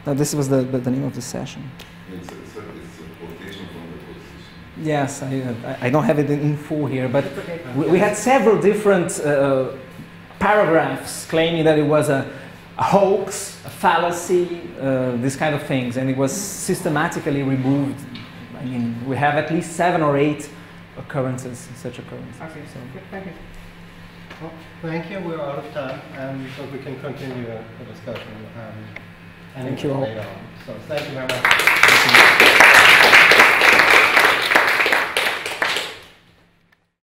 Speaker 11: no, this was the, the, the name of the session.
Speaker 13: It's a, it's a, it's a quotation from the position.
Speaker 11: Yes, I, uh, I- I don't have it in in full here, but we, we had several different uh, paragraphs claiming that it was a, a hoax, a fallacy, uh, these kind of things, and it was systematically removed. I mean, we have at least seven or eight occurrences, such occurrences.
Speaker 14: Okay,
Speaker 11: So-
Speaker 14: thank you.
Speaker 15: Well, thank you. We're out of time, um, so we can continue the discussion um,
Speaker 11: Thank you all.
Speaker 15: later on. So thank you very much.